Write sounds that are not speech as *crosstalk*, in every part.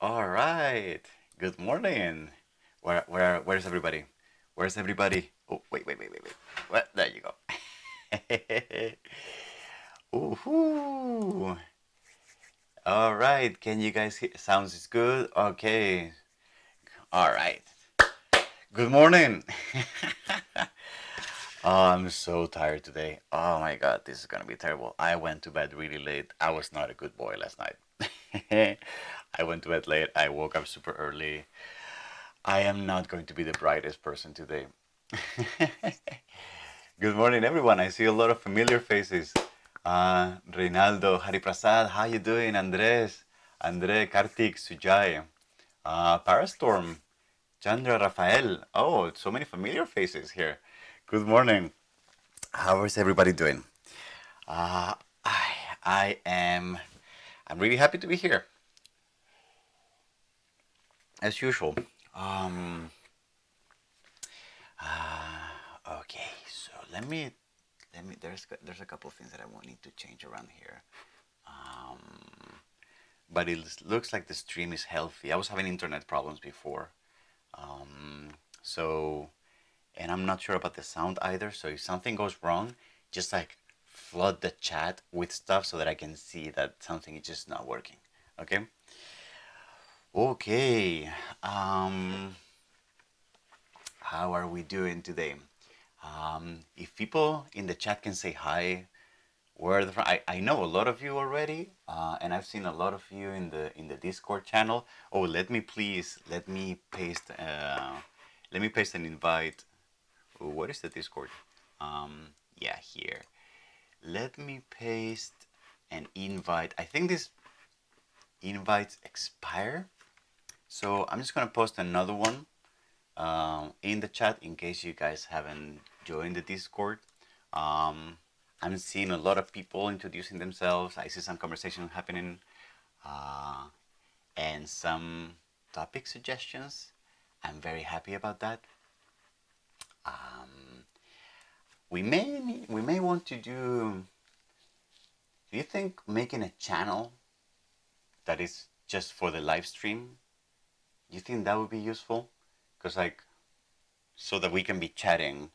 All right. Good morning. Where where where's everybody? Where's everybody? Oh wait wait wait wait wait. What? There you go. *laughs* Ooh. All right. Can you guys hear? Sounds is good. Okay. All right. Good morning. *laughs* oh, I'm so tired today. Oh my god, this is gonna be terrible. I went to bed really late. I was not a good boy last night. *laughs* I went to bed late. I woke up super early. I am not going to be the brightest person today. *laughs* Good morning, everyone. I see a lot of familiar faces. Uh, Reynaldo, Hariprasad, how you doing? Andres, Andre, Kartik, Sujay, uh, Parastorm, Chandra, Rafael. Oh, so many familiar faces here. Good morning. How is everybody doing? Uh, I, I am, I'm really happy to be here. As usual. Um, uh, okay, so let me, let me, there's, there's a couple of things that I will need to change around here. Um, but it looks like the stream is healthy. I was having internet problems before. Um, so, and I'm not sure about the sound either. So if something goes wrong, just like flood the chat with stuff so that I can see that something is just not working. Okay. Okay. Um, how are we doing today? Um, if people in the chat can say hi, where the I, I know a lot of you already, uh, and I've seen a lot of you in the in the Discord channel. Oh, let me please let me paste uh, let me paste an invite. What is the Discord? Um, yeah, here. Let me paste an invite. I think this invites expire. So I'm just gonna post another one um, in the chat in case you guys haven't joined the Discord. Um, I'm seeing a lot of people introducing themselves. I see some conversation happening uh, and some topic suggestions. I'm very happy about that. Um, we may we may want to do. Do you think making a channel that is just for the live stream? You think that would be useful? Because like, so that we can be chatting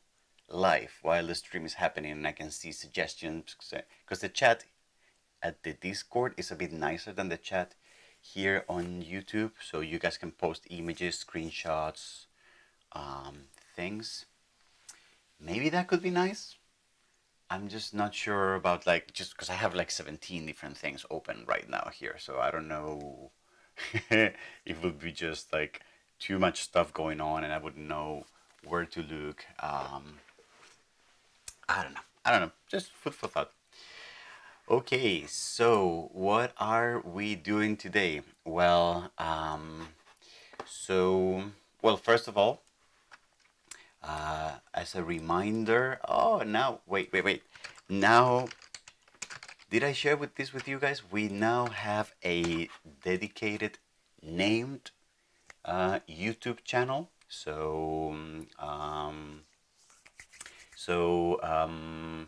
live while the stream is happening and I can see suggestions because the chat at the Discord is a bit nicer than the chat here on YouTube so you guys can post images, screenshots, um, things. Maybe that could be nice. I'm just not sure about like just because I have like 17 different things open right now here so I don't know *laughs* it would be just like too much stuff going on and I wouldn't know where to look. Um, I don't know. I don't know. Just food for thought. Okay, so what are we doing today? Well, um, so, well, first of all, uh, as a reminder, oh, now, wait, wait, wait. Now, did I share with this with you guys? We now have a dedicated named uh, YouTube channel. So, um, so, um,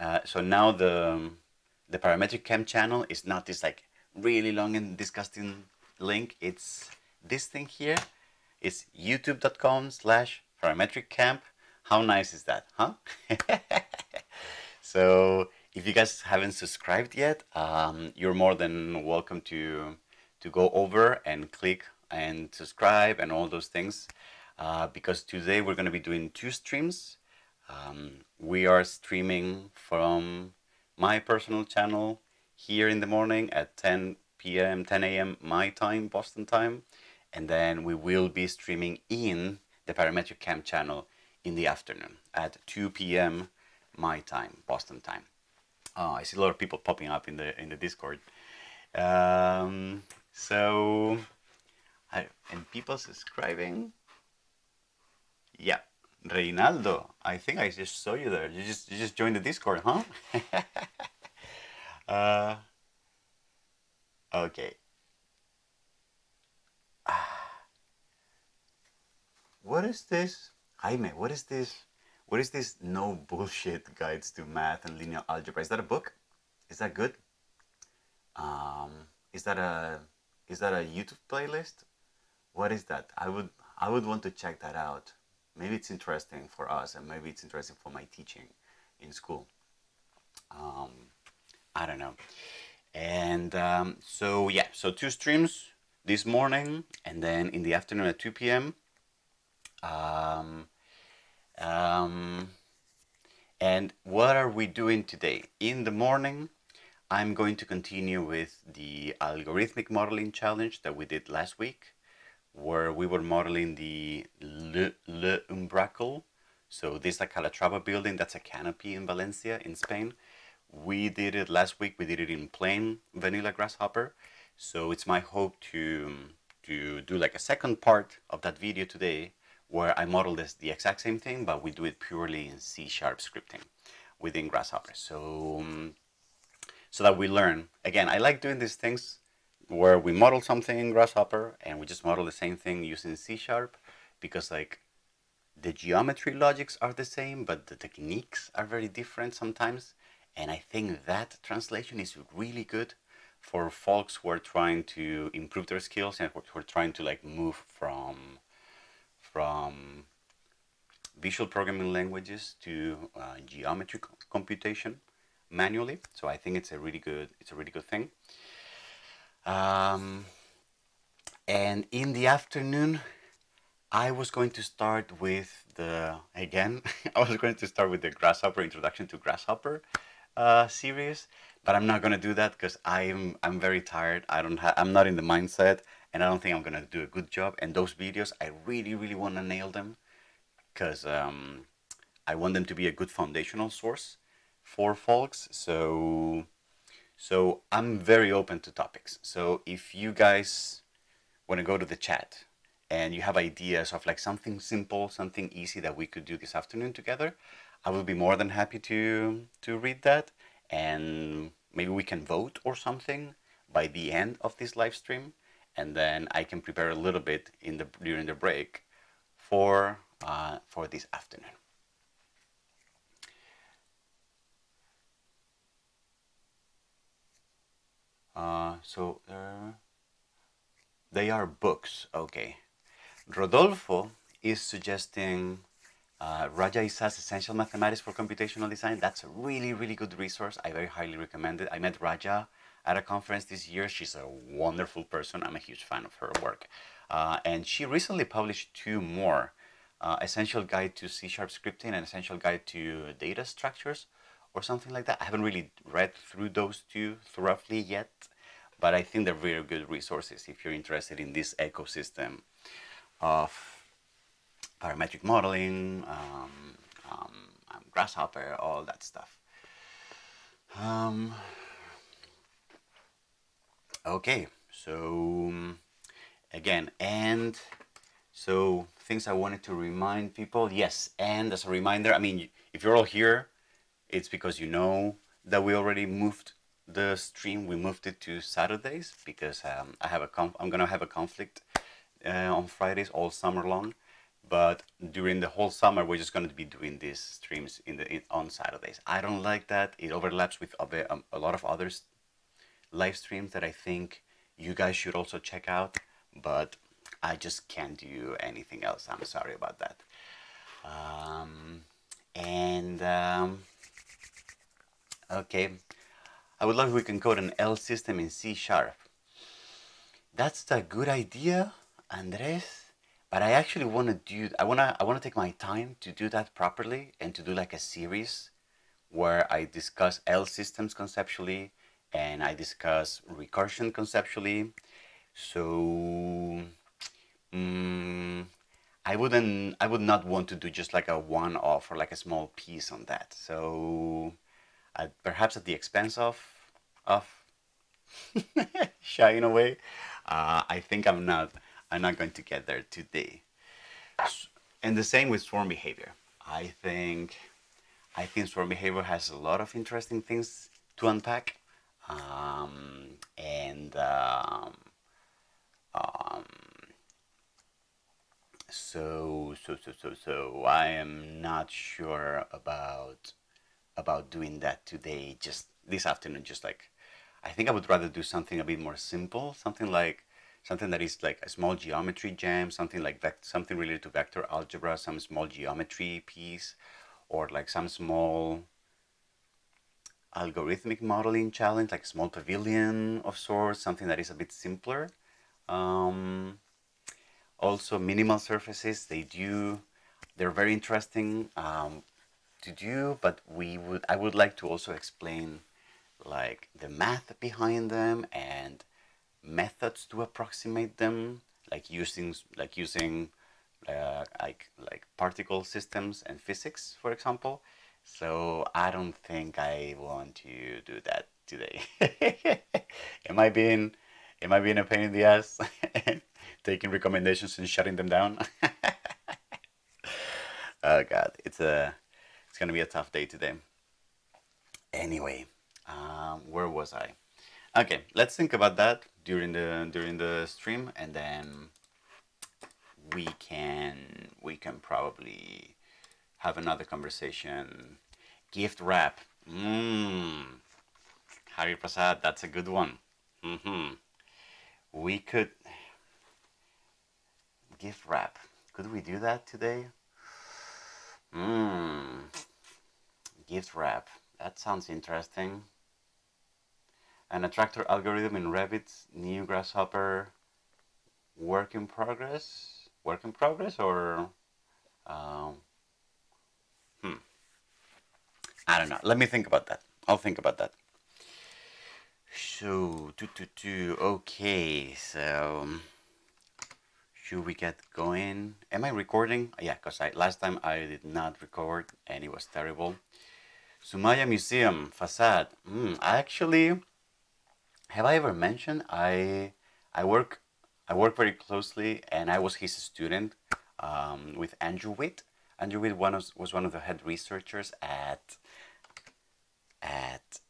uh, so now the the parametric camp channel is not this like really long and disgusting link. It's this thing here. It's youtube.com slash parametric camp. How nice is that, huh? *laughs* so if you guys haven't subscribed yet, um, you're more than welcome to to go over and click and subscribe and all those things. Uh, because today we're going to be doing two streams. Um, we are streaming from my personal channel here in the morning at 10 p.m., 10 a.m. my time, Boston time. And then we will be streaming in the Parametric Camp channel in the afternoon at 2 p.m. my time, Boston time. Oh, I see a lot of people popping up in the in the Discord. Um, so, I, and people subscribing. Yeah, Reynaldo, I think I just saw you there. You just you just joined the Discord, huh? *laughs* uh, okay. *sighs* What is this? Jaime, what is this? What is this no bullshit guides to math and linear algebra? Is that a book? Is that good? Um, is that a Is that a YouTube playlist? What is that? I would I would want to check that out. Maybe it's interesting for us, and maybe it's interesting for my teaching in school. Um, I don't know. And um, so yeah, so two streams this morning, and then in the afternoon at two p.m. Um, um, and what are we doing today? In the morning, I'm going to continue with the algorithmic modeling challenge that we did last week, where we were modeling the Le, Le Umbracle. So this is a Calatrava building, that's a canopy in Valencia in Spain. We did it last week, we did it in plain vanilla grasshopper. So it's my hope to, to do like a second part of that video today where I model this the exact same thing, but we do it purely in C sharp scripting within Grasshopper. So, um, so that we learn. Again, I like doing these things where we model something in Grasshopper and we just model the same thing using C sharp because like the geometry logics are the same, but the techniques are very different sometimes. And I think that translation is really good for folks who are trying to improve their skills and who are trying to like move from from visual programming languages to uh, geometry computation manually. So I think it's a really good it's a really good thing. Um, and in the afternoon, I was going to start with the again. *laughs* I was going to start with the Grasshopper Introduction to Grasshopper uh, series, but I'm not going to do that because I'm I'm very tired. I don't have I'm not in the mindset and I don't think I'm gonna do a good job. And those videos, I really, really want to nail them because um, I want them to be a good foundational source for folks. So, so I'm very open to topics. So if you guys want to go to the chat and you have ideas of like something simple, something easy that we could do this afternoon together, I will be more than happy to to read that and maybe we can vote or something by the end of this live stream and then I can prepare a little bit in the during the break for uh, for this afternoon. Uh, so uh, they are books, okay. Rodolfo is suggesting uh, Rajaa Issa's Essential Mathematics for Computational Design. That's a really, really good resource. I very highly recommend it. I met Rajaa at a conference this year. She's a wonderful person. I'm a huge fan of her work. Uh, and she recently published two more uh, Essential Guide to C Sharp Scripting and Essential Guide to Data Structures or something like that. I haven't really read through those two thoroughly yet, but I think they're very good resources if you're interested in this ecosystem of parametric modeling, um, um, um Grasshopper, all that stuff. Um, Okay, so um, again, and so things I wanted to remind people. Yes, and as a reminder, I mean, if you're all here, it's because you know that we already moved the stream. We moved it to Saturdays because um, I have a conf- I'm gonna have a conflict uh, on Fridays all summer long. But during the whole summer, we're just going to be doing these streams in the in, on Saturdays. I don't like that. It overlaps with a, um, a lot of others live streams that I think you guys should also check out, but I just can't do anything else. I'm sorry about that. Um, and um, okay, I would love if we can code an L system in C sharp. That's a good idea, Andres. But I actually want to do. I wanna. I wanna take my time to do that properly and to do like a series where I discuss L systems conceptually and I discuss recursion conceptually. So um, I wouldn't, I would not want to do just like a one-off or like a small piece on that. So perhaps at the expense of of *laughs* shying away, uh, I think I'm not, I'm not going to get there today. And the same with swarm behavior. I think, I think swarm behavior has a lot of interesting things to unpack um, and um, um, so so so so so I am not sure about about doing that today just this afternoon just like I think I would rather do something a bit more simple something like something that is like a small geometry jam something like something related to vector algebra, some small geometry piece, or like some small algorithmic modeling challenge, like small pavilion of sorts, something that is a bit simpler. Um, also, minimal surfaces, they do, they're very interesting um, to do, but we would, I would like to also explain like the math behind them and methods to approximate them, like using like using uh, like like particle systems and physics, for example. So I don't think I want to do that today. am I being am I being a pain in the ass? *laughs* Taking recommendations and shutting them down. *laughs* oh god, it's a it's gonna be a tough day today. Anyway, um, where was I? Okay, let's think about that during the during the stream, and then we can we can probably have another conversation. Gift wrap. Mmm. Hari Prasad, that's a good one. Mm-hmm. We could gift wrap. Could we do that today? Mmm. Gift wrap. That sounds interesting. An attractor algorithm in Revit's new Grasshopper work in progress? Work in progress or um, hmm. I don't know. Let me think about that. I'll think about that. So, do, do, do. okay, so should we get going? Am I recording? Yeah, because I last time I did not record and it was terrible. Soumaya Museum facade. Mm, actually, have I ever mentioned I I work I work very closely and I was his student um, with Andrew Witt. Andrew Witt one was, was one of the head researchers at at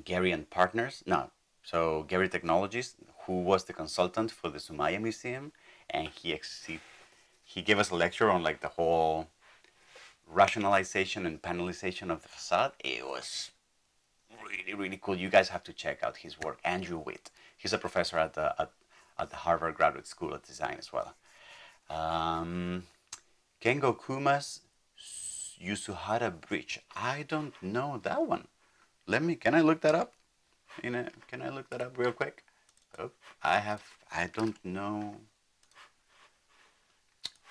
Gehry and Partners. No, so Gehry Technologies, who was the consultant for the Soumaya Museum, and he he, he gave us a lecture on like the whole rationalization and panelization of the facade. It was really really cool. You guys have to check out his work. Andrew Witt. He's a professor at the at, at the Harvard Graduate School of Design as well. Um, Kengo Kuma's Yusuhara Bridge. I don't know that one. Let me. Can I look that up? In a, can I look that up real quick? Oh, I have. I don't know.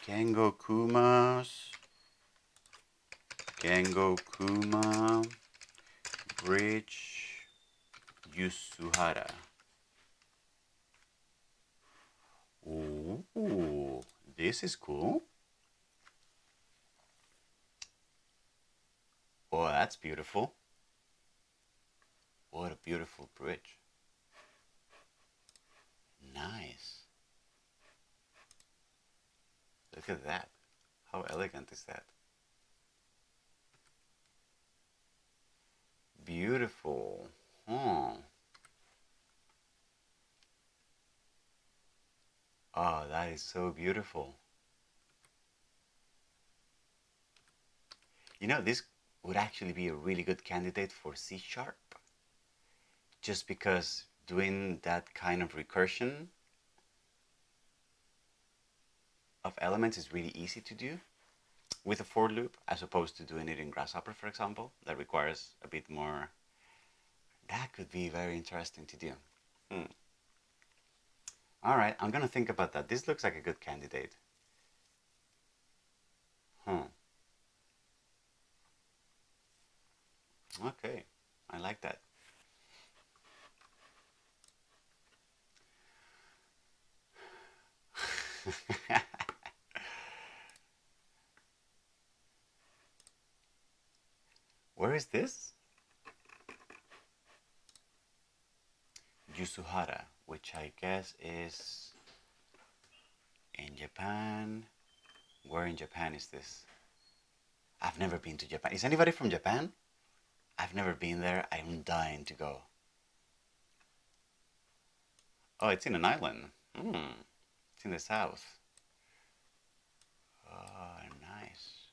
Kengo Kuma's Kengo Kuma Bridge Yusuhara. Ooh, this is cool. Oh, that's beautiful. What a beautiful bridge. Nice. Look at that. How elegant is that? Beautiful. Hmm. Oh, that is so beautiful. You know, this would actually be a really good candidate for C sharp. Just because doing that kind of recursion of elements is really easy to do with a for loop as opposed to doing it in Grasshopper, for example, that requires a bit more. That could be very interesting to do. Hmm. All right, I'm gonna think about that. This looks like a good candidate. Hmm. Okay, I like that. *laughs* Where is this? Yusuhara, which I guess is in Japan. Where in Japan is this? I've never been to Japan. Is anybody from Japan? I've never been there. I'm dying to go. Oh, it's in an island. Hmm. It's in the south. Oh, nice.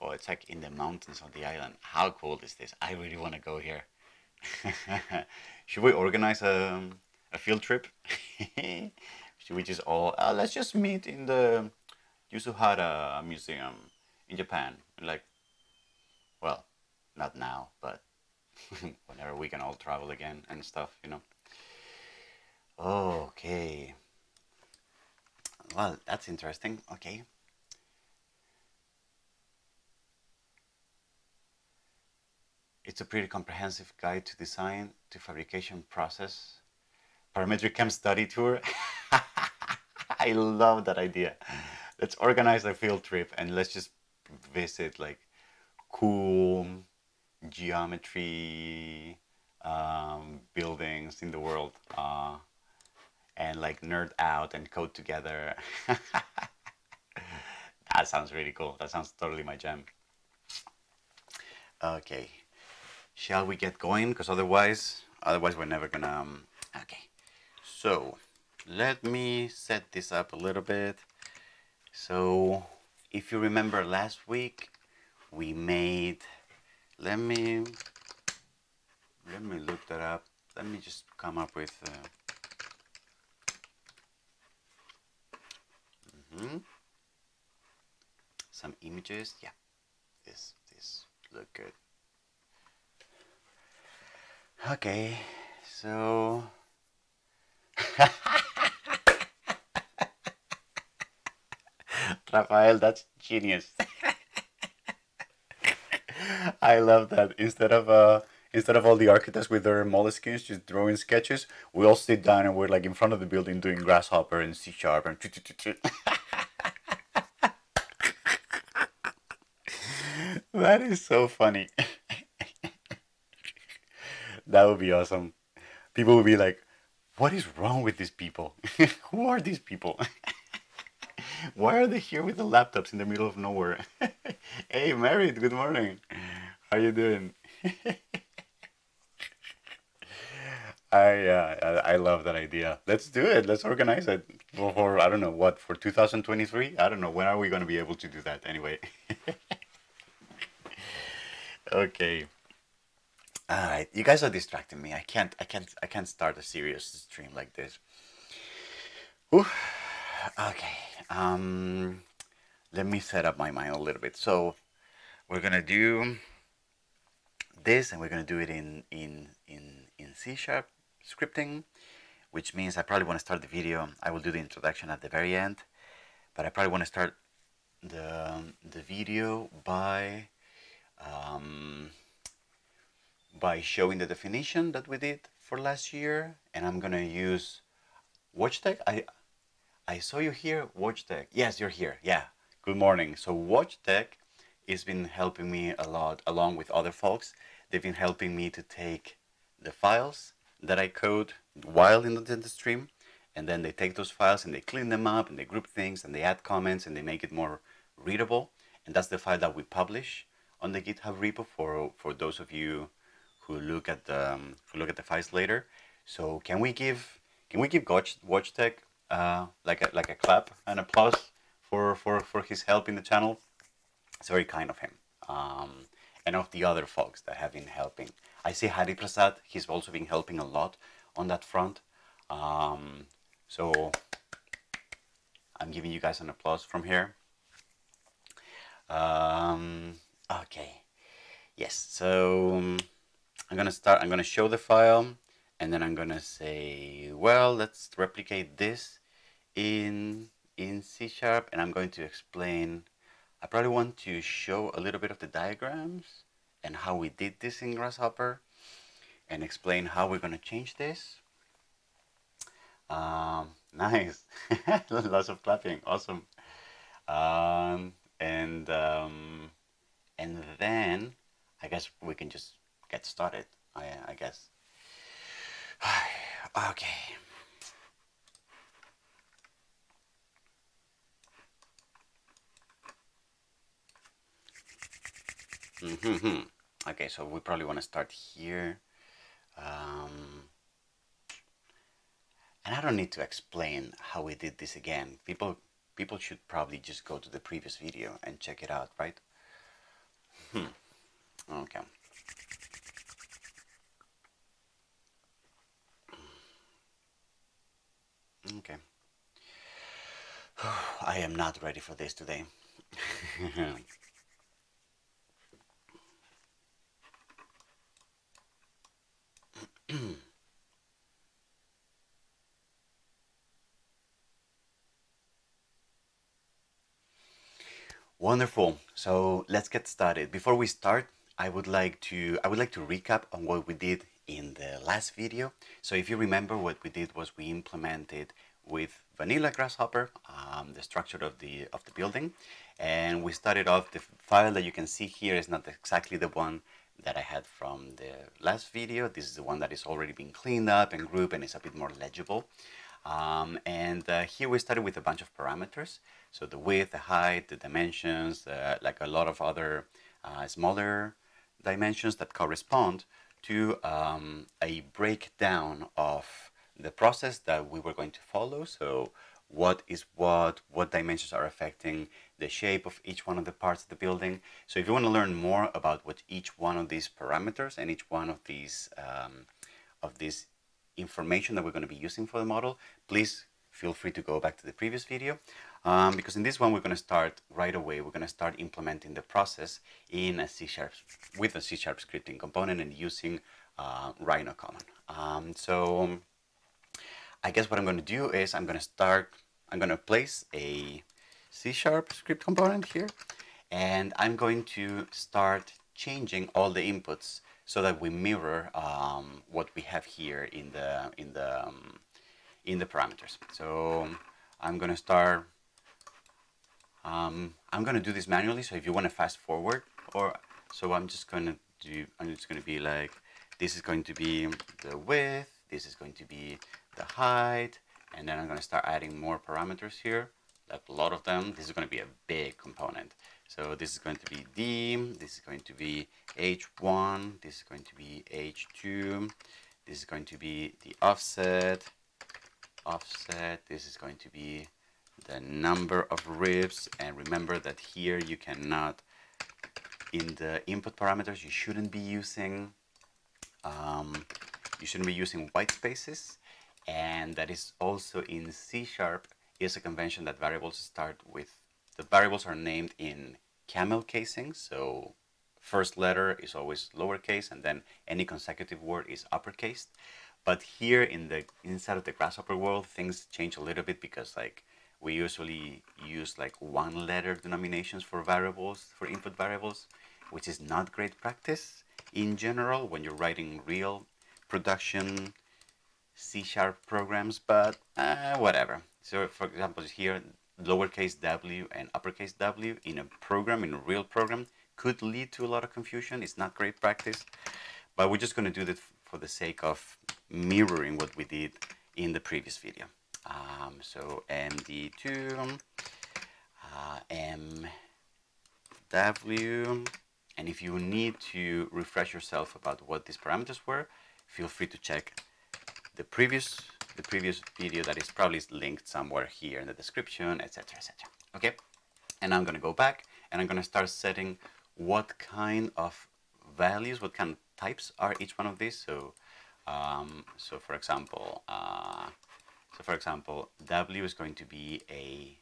Oh, it's like in the mountains of the island. How cool is this? I really want to go here. *laughs* Should we organize a, a field trip? *laughs* Should we just all, uh, let's just meet in the Yusuhara Museum in Japan. Like, well, not now, but *laughs* whenever we can all travel again and stuff, you know. Okay. Well, that's interesting. Okay. It's a pretty comprehensive guide to design to fabrication process. Parametric Camp study tour. *laughs* I love that idea. Let's organize a field trip and let's just visit like cool geometry um, buildings in the world uh, and like nerd out and code together. *laughs* that sounds really cool. That sounds totally my jam. Okay, shall we get going? Because otherwise, otherwise we're never gonna. Um, okay, so let me set this up a little bit. So if you remember last week, we made. Let me let me look that up. Let me just come up with. Uh, mm -hmm. Some images. Yeah, this this look good. Okay, so. *laughs* Rafael, that's genius. *laughs* I love that. Instead of uh, instead of all the architects with their moleskines just drawing sketches, we all sit down and we're like in front of the building doing grasshopper and C sharp and. *laughs* that is so funny. That would be awesome. People would be like, "What is wrong with these people? *laughs* Who are these people?" *laughs* Why are they here with the laptops in the middle of nowhere? *laughs* hey, Merit, good morning. How you doing? I, uh, I love that idea. Let's do it. Let's organize it for, for I don't know what for 2023. I don't know when are we going to be able to do that anyway. okay. All right, you guys are distracting me. I can't I can't I can't start a serious stream like this. Ooh. Okay um, let me set up my mind a little bit. So we're gonna do this, and we're gonna do it in in in in C sharp scripting, which means I probably want to start the video. I will do the introduction at the very end, but I probably want to start the the video by um, by showing the definition that we did for last year, and I'm gonna use WatchTech. I I saw you here, WatchTech. Yes, you're here. Yeah. Good morning. So WatchTech has been helping me a lot along with other folks. They've been helping me to take the files that I code while in the, stream and then they take those files and they clean them up and they group things and they add comments and they make it more readable and that's the file that we publish on the github repo for for those of you who look at the um, who look at the files later so can we give can we give watch WatchTech uh, like a like a clap and applause for for for his help in the channel. It's very kind of him, um, and of the other folks that have been helping. I see Hari Prasad. He's also been helping a lot on that front. Um, so I'm giving you guys an applause from here. Um, okay. Yes. So I'm gonna start. I'm gonna show the file and then I'm gonna say, well, let's replicate this in in C sharp and I'm going to explain I probably want to show a little bit of the diagrams and how we did this in Grasshopper and explain how we're going to change this. Um, *laughs* nice, *laughs* lots of clapping, awesome. Um, and um, and then I guess we can just get started. I, I guess. *sighs* okay. Mm -hmm. Okay, so we probably want to start here. Um, and I don't need to explain how we did this again. People people should probably just go to the previous video and check it out, right? Hmm. Okay. Okay. *sighs* I am not ready for this today. *clears throat* Wonderful. So let's get started. Before we start, I would like to I would like to recap on what we did in the last video. So if you remember, what we did was we implemented with vanilla grasshopper um, the structure of the of the building, and we started off the file that you can see here is not exactly the one that I had from the last video. This is the one that is already been cleaned up and grouped and is a bit more legible. Um, and uh, here we started with a bunch of parameters. So the width, the height, the dimensions, uh, like a lot of other uh, smaller dimensions that correspond to um, a breakdown of the process that we were going to follow. So what is what, what dimensions are affecting the shape of each one of the parts of the building. So if you want to learn more about what each one of these parameters and each one of these um, of this information that we're going to be using for the model, please feel free to go back to the previous video um, because in this one we're going to start right away. We're going to start implementing the process in a C sharp with a C sharp scripting component and using uh, Rhino Common. Um, so I guess what I'm going to do is I'm going to start. I'm going to place a C sharp script component here, and I'm going to start changing all the inputs so that we mirror um, what we have here in the in the um, in the parameters. So I'm going to start. Um, I'm going to do this manually. So if you want to fast forward, or so I'm just going to do. I'm going to be like, this is going to be the width. This is going to be the height, and then I'm going to start adding more parameters here. Like a lot of them. This is going to be a big component. So this is going to be D, this is going to be H1, this is going to be H2, this is going to be the offset, offset, this is going to be the number of ribs, and remember that here you cannot, in the input parameters, you shouldn't be using, um, you shouldn't be using white spaces, and that is also in C Sharp, is a convention that variables start with the variables are named in camel casing. So first letter is always lowercase and then any consecutive word is uppercase. But here in the inside of the grasshopper world, things change a little bit because like we usually use like one letter denominations for variables, for input variables, which is not great practice in general when you're writing real production C sharp programs, but uh, whatever. So for example, here lowercase w and uppercase w in a program, in a real program, could lead to a lot of confusion. It's not great practice, but we're just going to do that for the sake of mirroring what we did in the previous video. Um, so md2, uh, mw, and if you need to refresh yourself about what these parameters were, feel free to check the previous the previous video that is probably linked somewhere here in the description, etc, etc. Okay, and I'm gonna go back and I'm gonna start setting what kind of values, what kind of types are each one of these. So, um, so for example, uh, so for example, W is going to be a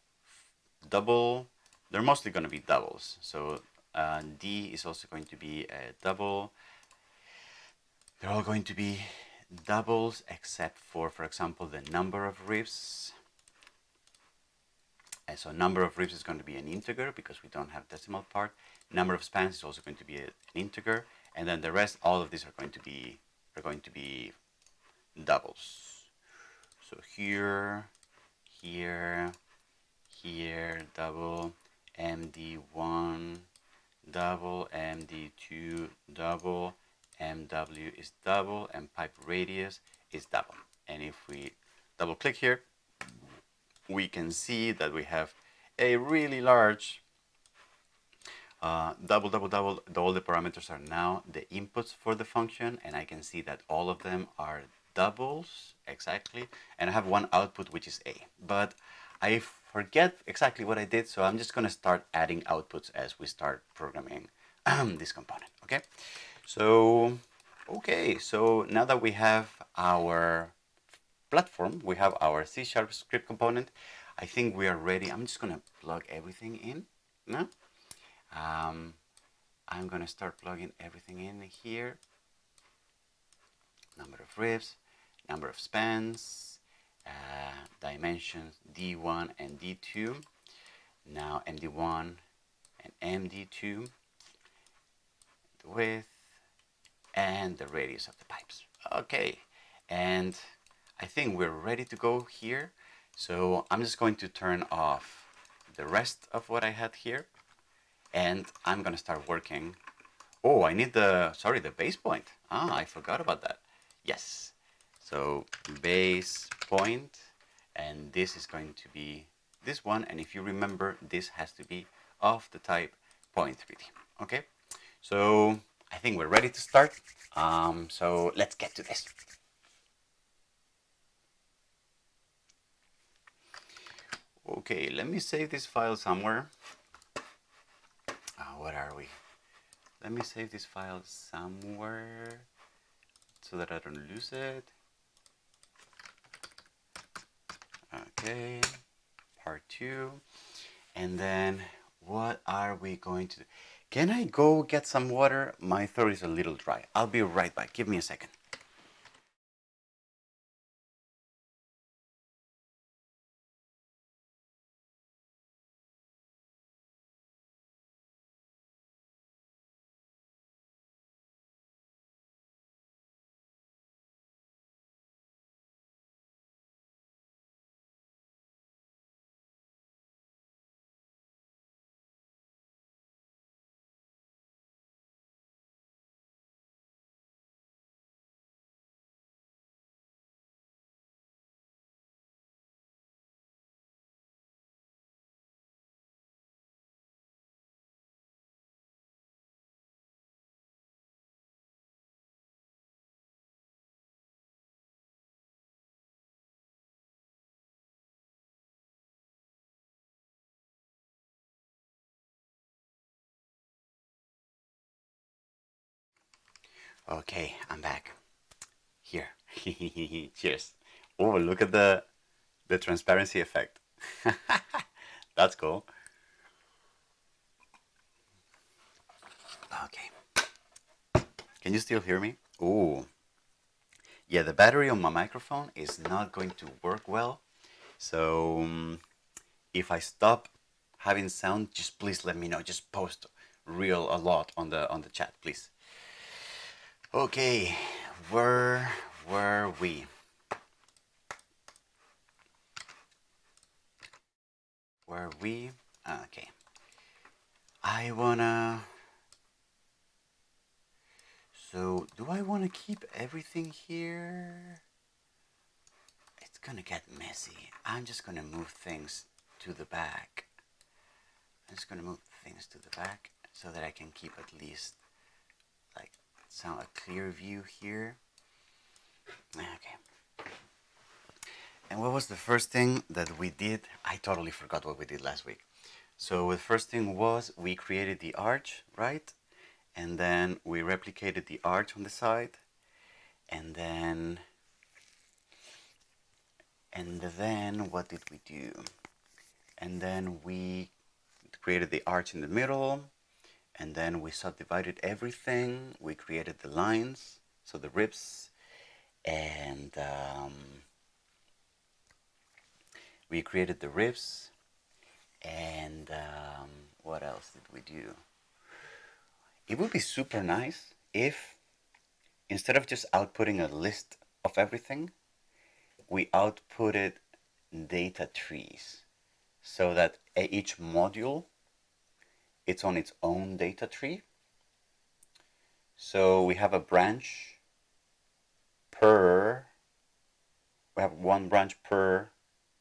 double. They're mostly going to be doubles. So uh, D is also going to be a double. They're all going to be doubles except for, for example, the number of ribs. And so number of ribs is going to be an integer because we don't have decimal part. Number of spans is also going to be an integer. And then the rest, all of these are going to be are going to be doubles. So here, here, here, double, MD1, double, MD2, double, MW is double and pipe radius is double. And if we double click here, we can see that we have a really large uh, double, double, double, all the parameters are now the inputs for the function, and I can see that all of them are doubles, exactly, and I have one output, which is A. But I forget exactly what I did, so I'm just going to start adding outputs as we start programming *clears throat* this component, okay? So, okay, so now that we have our platform, we have our C Sharp script component, I think we are ready. I'm just gonna plug everything in now. Um, I'm gonna start plugging everything in here. Number of ribs, number of spans, uh, dimensions D1 and D2. Now MD1 and MD2, the width, and the radius of the pipes. Okay, and I think we're ready to go here. So I'm just going to turn off the rest of what I had here and I'm gonna start working. Oh, I need the, sorry, the base point. Ah, I forgot about that. Yes. So base point, and this is going to be this one. And if you remember, this has to be of the type point 3D. Okay. So I think we're ready to start. Um, so let's get to this. Okay, let me save this file somewhere. Uh, what are we? Let me save this file somewhere so that I don't lose it. Okay, part two. And then what are we going to do? Can I go get some water? My throat is a little dry. I'll be right back. Give me a second. Okay, I'm back. Here. *laughs* Cheers. Oh, look at the the transparency effect. *laughs* That's cool. Okay. Can you still hear me? Oh. Yeah, the battery on my microphone is not going to work well. So um, if I stop having sound, just please let me know. Just post real a lot on the on the chat, please. Okay, where were we? Where we? Okay. I wanna. So, do I wanna keep everything here? It's gonna get messy. I'm just gonna move things to the back. I'm just gonna move things to the back so that I can keep at least like sound a clear view here. Ah, okay. And what was the first thing that we did? I totally forgot what we did last week. So the first thing was we created the arch, right? And then we replicated the arch on the side. And then and then what did we do? And then we created the arch in the middle and then we subdivided everything. We created the lines so the ribs and um, we created the ribs and um, what else did we do? It would be super nice if instead of just outputting a list of everything we outputted data trees so that each module it's on its own data tree. So we have a branch per, we have one branch per,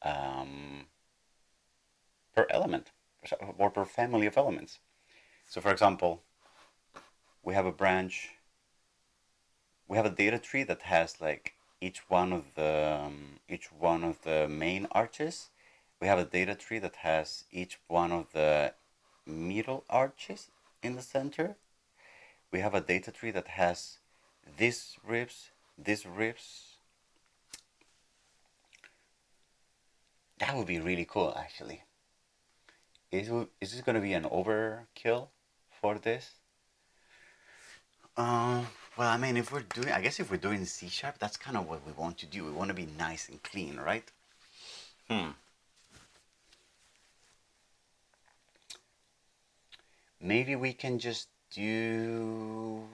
um, per element or per family of elements. So for example, we have a branch, we have a data tree that has like each one of the, um, each one of the main arches. We have a data tree that has each one of the middle arches in the center we have a data tree that has these ribs, these ribs. That would be really cool, actually. Is, is this going to be an overkill for this? Um, well, I mean, if we're doing, I guess if we're doing C sharp, that's kind of what we want to do. We want to be nice and clean, right? Hmm. Maybe we can just do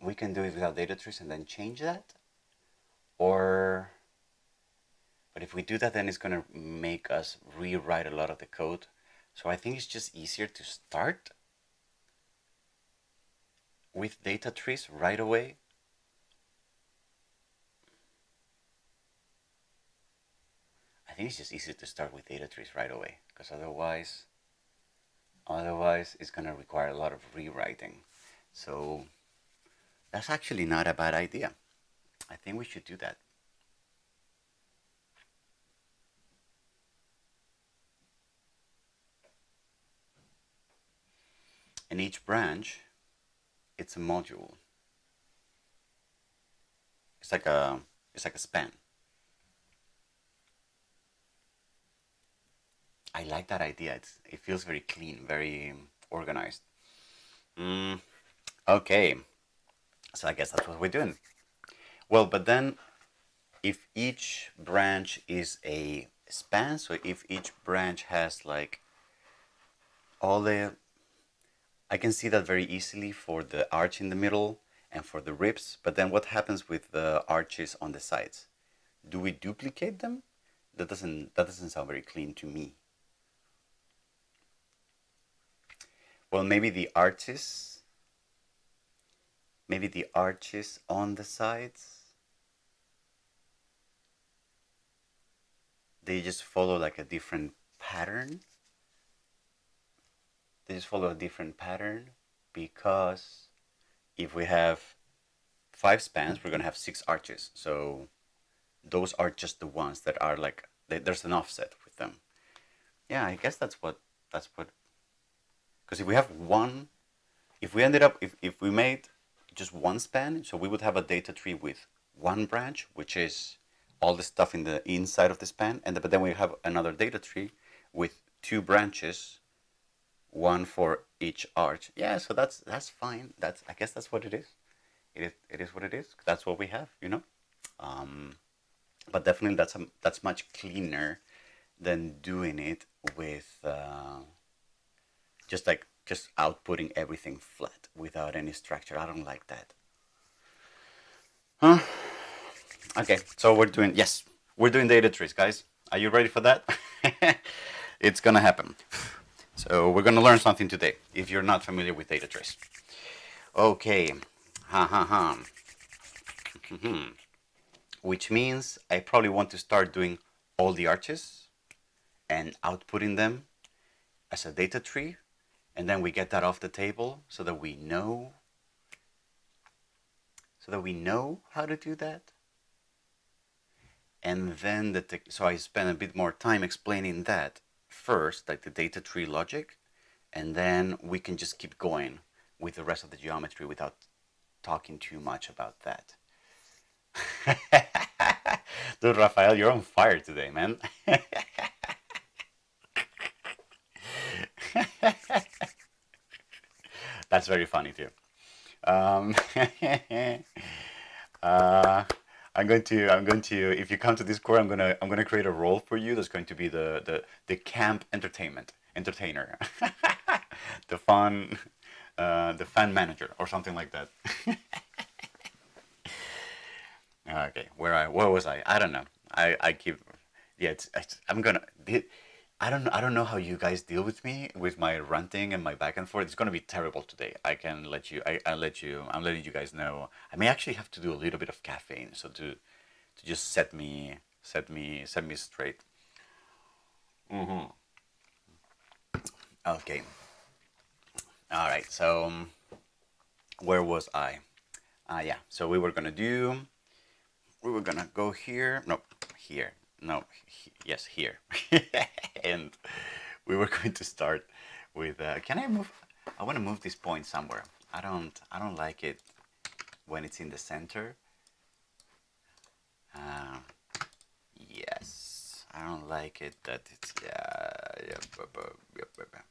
we can do it without data trees and then change that. Or but if we do that then it's going to make us rewrite a lot of the code. So I think it's just easier to start with data trees right away I think it's just easier to start with data trees right away because otherwise otherwise it's going to require a lot of rewriting. So that's actually not a bad idea. I think we should do that. In each branch it's a module. It's like a it's like a span I like that idea. It's, it feels very clean, very organized. Mm, okay, so I guess that's what we're doing. Well, but then if each branch is a span, so if each branch has like all the, I can see that very easily for the arch in the middle and for the ribs, but then what happens with the arches on the sides? Do we duplicate them? That doesn't, that doesn't sound very clean to me. Well, maybe the arches, maybe the arches on the sides, they just follow like a different pattern. They just follow a different pattern because if we have five spans, we're going to have six arches. So those are just the ones that are like, there's an offset with them. Yeah, I guess that's what, that's what because if we have one, if we ended up, if, if we made just one span, so we would have a data tree with one branch, which is all the stuff in the inside of the span, and but then we have another data tree with two branches, one for each arch. Yeah, so that's that's fine. That's I guess that's what it is. It is it is what it is. That's what we have, you know. Um, but definitely that's a, that's much cleaner than doing it with. Uh, just like just outputting everything flat without any structure. I don't like that. Huh? Okay, so we're doing, yes, we're doing data trees, guys. Are you ready for that? *laughs* it's gonna happen. So we're gonna learn something today, if you're not familiar with data trees. Okay, ha ha ha. *laughs* Which means I probably want to start doing all the arches and outputting them as a data tree and then we get that off the table so that we know so that we know how to do that. And then the so I spend a bit more time explaining that first like the data tree logic and then we can just keep going with the rest of the geometry without talking too much about that. *laughs* Dude Rafael you're on fire today man *laughs* That's very funny too. Um, *laughs* uh, I'm going to I'm going to if you come to Discord, I'm gonna I'm gonna create a role for you. That's going to be the the the camp entertainment entertainer, *laughs* the fun, uh, the fan manager or something like that. *laughs* okay, where I where was I? I don't know. I I keep yeah. It's, it's I'm gonna. I don't I don't know how you guys deal with me with my ranting and my back and forth. It's gonna be terrible today. I can let you I, I let you I'm letting you guys know. I may actually have to do a little bit of caffeine so to to just set me set me set me straight. Mm-hmm. Okay. All right. So um, where was I? Ah, uh, yeah. So we were gonna do. We were gonna go here. No, here no, he, yes, here. *laughs* and we were going to start with. Uh, can I move? I want to move this point somewhere. I don't. I don't like it when it's in the center. Uh, yes, I don't like it that it's yeah. yeah, yep, yep.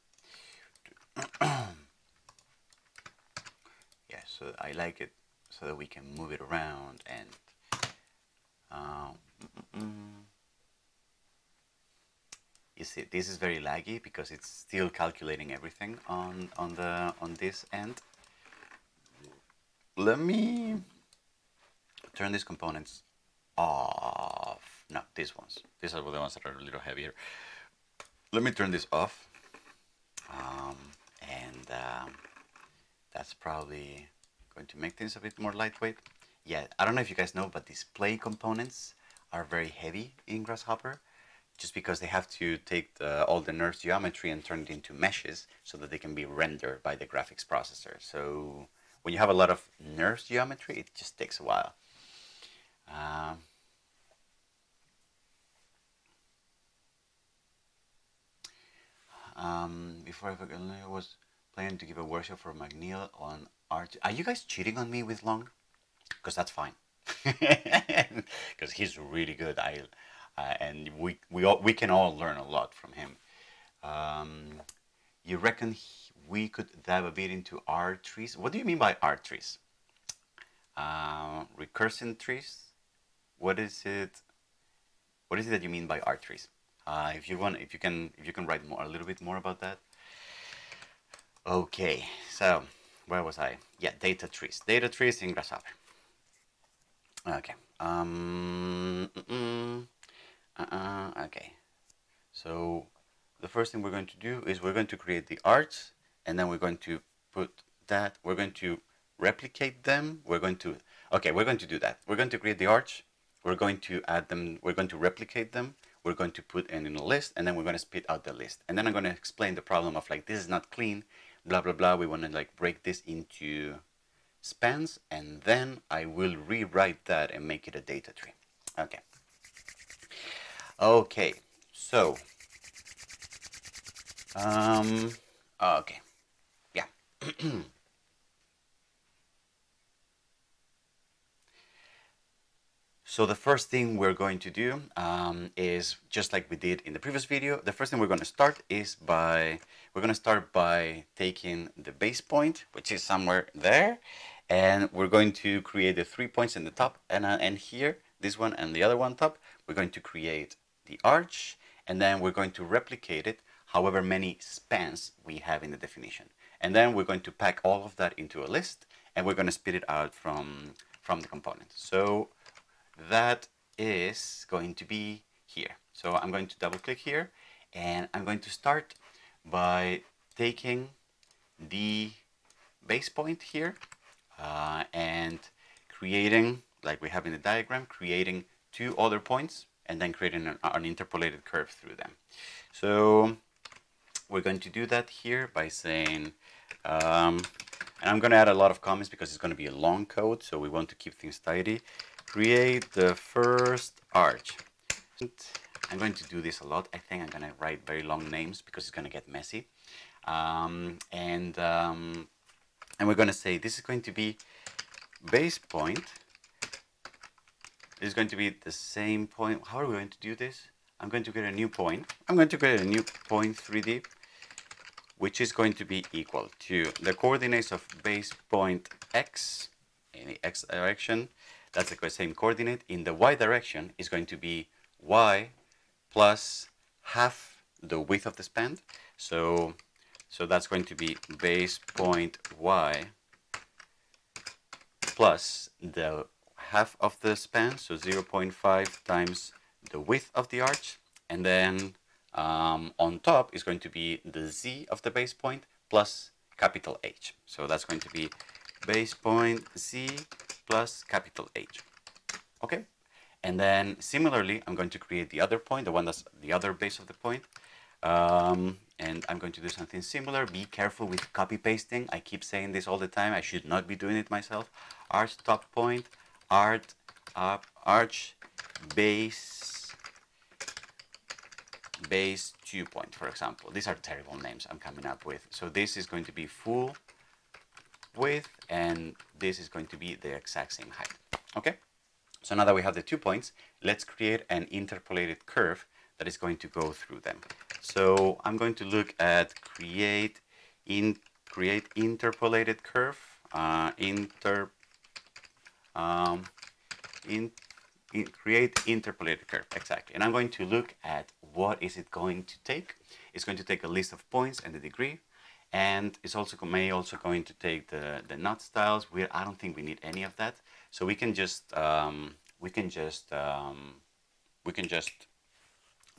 *clears throat* yeah, so I like it so that we can move it around and um, mm, mm, you see this is very laggy because it's still calculating everything on on the on this end. Let me turn these components off. No these ones. These are the ones that are a little heavier. Let me turn this off. Um, and um, that's probably going to make things a bit more lightweight. Yeah, I don't know if you guys know, but display components are very heavy in Grasshopper just because they have to take the, all the NURBS geometry and turn it into meshes so that they can be rendered by the graphics processor. So when you have a lot of NURBS geometry, it just takes a while. Um, um, before I forget, I was planning to give a workshop for McNeel on art. Are you guys cheating on me with Long? Because that's fine. *laughs* Because he's really good. I uh, and we we all, we can all learn a lot from him. Um, you reckon he- we could dive a bit into R trees? What do you mean by R trees? Uh, recursive trees? What is it? What is it that you mean by R trees? Uh, if you want, if you can, if you can write more, a little bit more about that. Okay, so where was I? Yeah, data trees. Data trees in Grasshopper. Okay. Um. Uh-uh, okay. So the first thing we're going to do is we're going to create the arts, and then we're going to put that. We're going to replicate them. We're going to. Okay, we're going to do that. We're going to create the arch. We're going to add them. We're going to replicate them. We're going to put in, in a list, and then we're going to spit out the list. And then I'm going to explain the problem of like this is not clean blah blah blah we want to like break this into spans and then I will rewrite that and make it a data tree okay okay so um okay yeah *clears throat* So the first thing we're going to do um, is just like we did in the previous video. The first thing we're going to start is by we're going to start by taking the base point, which is somewhere there, and we're going to create the three points in the top and uh, and here this one and the other one top. We're going to create the arch, and then we're going to replicate it however many spans we have in the definition, and then we're going to pack all of that into a list, and we're going to spit it out from from the component. So that is going to be here. So I'm going to double click here and I'm going to start by taking the base point here uh, and creating, like we have in the diagram, creating two other points and then creating an, an interpolated curve through them. So we're going to do that here by saying, um, and I'm going to add a lot of comments because it's going to be a long code, so we want to keep things tidy create the first arch. I'm going to do this a lot. I think I'm going to write very long names because it's going to get messy. Um, and, um, and we're going to say this is going to be base point. Is going to be the same point. How are we going to do this? I'm going to get a new point. I'm going to create a new point 3D, which is going to be equal to the coordinates of base point x in the x direction that's the same coordinate. In the y direction is going to be y plus half the width of the span. So, so that's going to be base point y plus the half of the span, so 0.5 times the width of the arch. And then um, on top is going to be the z of the base point plus capital H. So that's going to be base point z plus capital H. Okay? And then similarly, I'm going to create the other point, the one that's the other base of the point. Um, and I'm going to do something similar. Be careful with copy pasting. I keep saying this all the time. I should not be doing it myself. Arch top point, art up, arch base base two point, for example. These are terrible names I'm coming up with. So this is going to be full width, and this is going to be the exact same height. Okay? So now that we have the two points, let's create an interpolated curve that is going to go through them. So I'm going to look at create in create interpolated curve, uh, um, in, in create interpolated curve exactly. And I'm going to look at what is it going to take. It's going to take a list of points and the degree, and it's also may also going to take the the knot styles. We I don't think we need any of that. So we can just um, we can just um, we can just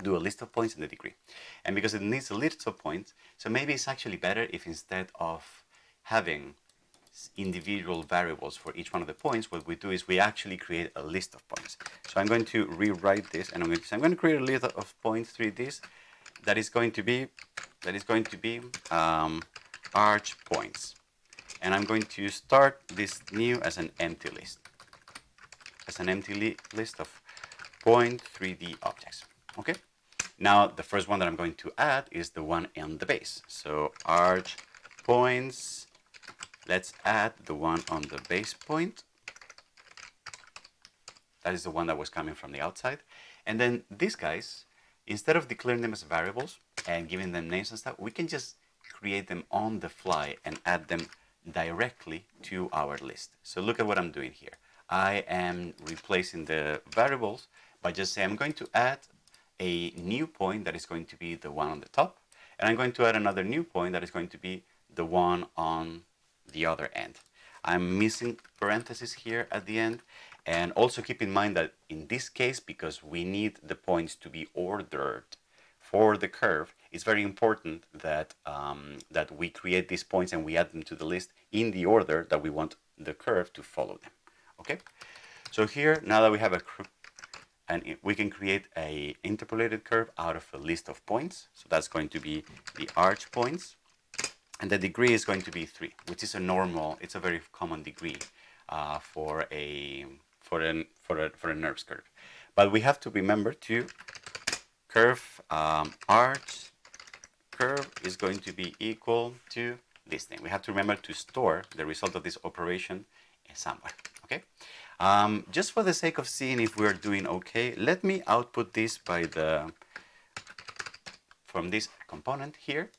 do a list of points and the degree. And because it needs a list of points, so maybe it's actually better if instead of having individual variables for each one of the points, what we do is we actually create a list of points. So I'm going to rewrite this and I'm going to say, I'm going to create a list of points 3Ds that is going to be that is going to be um, arch points. And I'm going to start this new as an empty list as an empty li list of point 3D objects. Okay. Now the first one that I'm going to add is the one on the base. So arch points. Let's add the one on the base point. That is the one that was coming from the outside. And then these guys, instead of declaring them as variables and giving them names and stuff, we can just create them on the fly and add them directly to our list. So look at what I'm doing here. I am replacing the variables by just saying I'm going to add a new point that is going to be the one on the top, and I'm going to add another new point that is going to be the one on the other end. I'm missing parentheses here at the end, and also keep in mind that in this case, because we need the points to be ordered for the curve, it's very important that, um, that we create these points and we add them to the list in the order that we want the curve to follow them. Okay, so here now that we have a and we can create a interpolated curve out of a list of points. So that's going to be the arch points, and the degree is going to be three, which is a normal. It's a very common degree uh, for a for an for a for a NURBS curve. But we have to remember to curve um, arch curve is going to be equal to this thing. We have to remember to store the result of this operation somewhere. Okay. Um, just for the sake of seeing if we're doing okay, let me output this by the from this component here.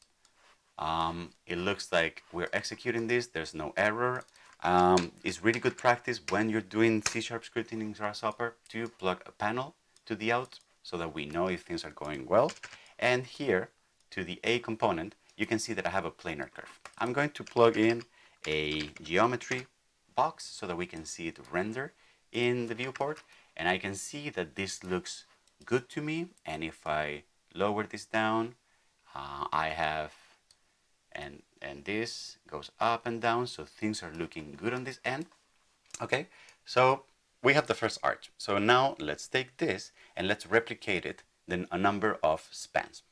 Um, it looks like we're executing this. There's no error. Um, it's really good practice when you're doing C-sharp scripting in Grasshopper to plug a panel to the out so that we know if things are going well. And here to the A component, you can see that I have a planar curve. I'm going to plug in a geometry box so that we can see it render in the viewport and I can see that this looks good to me and if I lower this down uh, I have and and this goes up and down so things are looking good on this end. Okay so we have the first arch. So now let's take this and let's replicate it then a number of spans.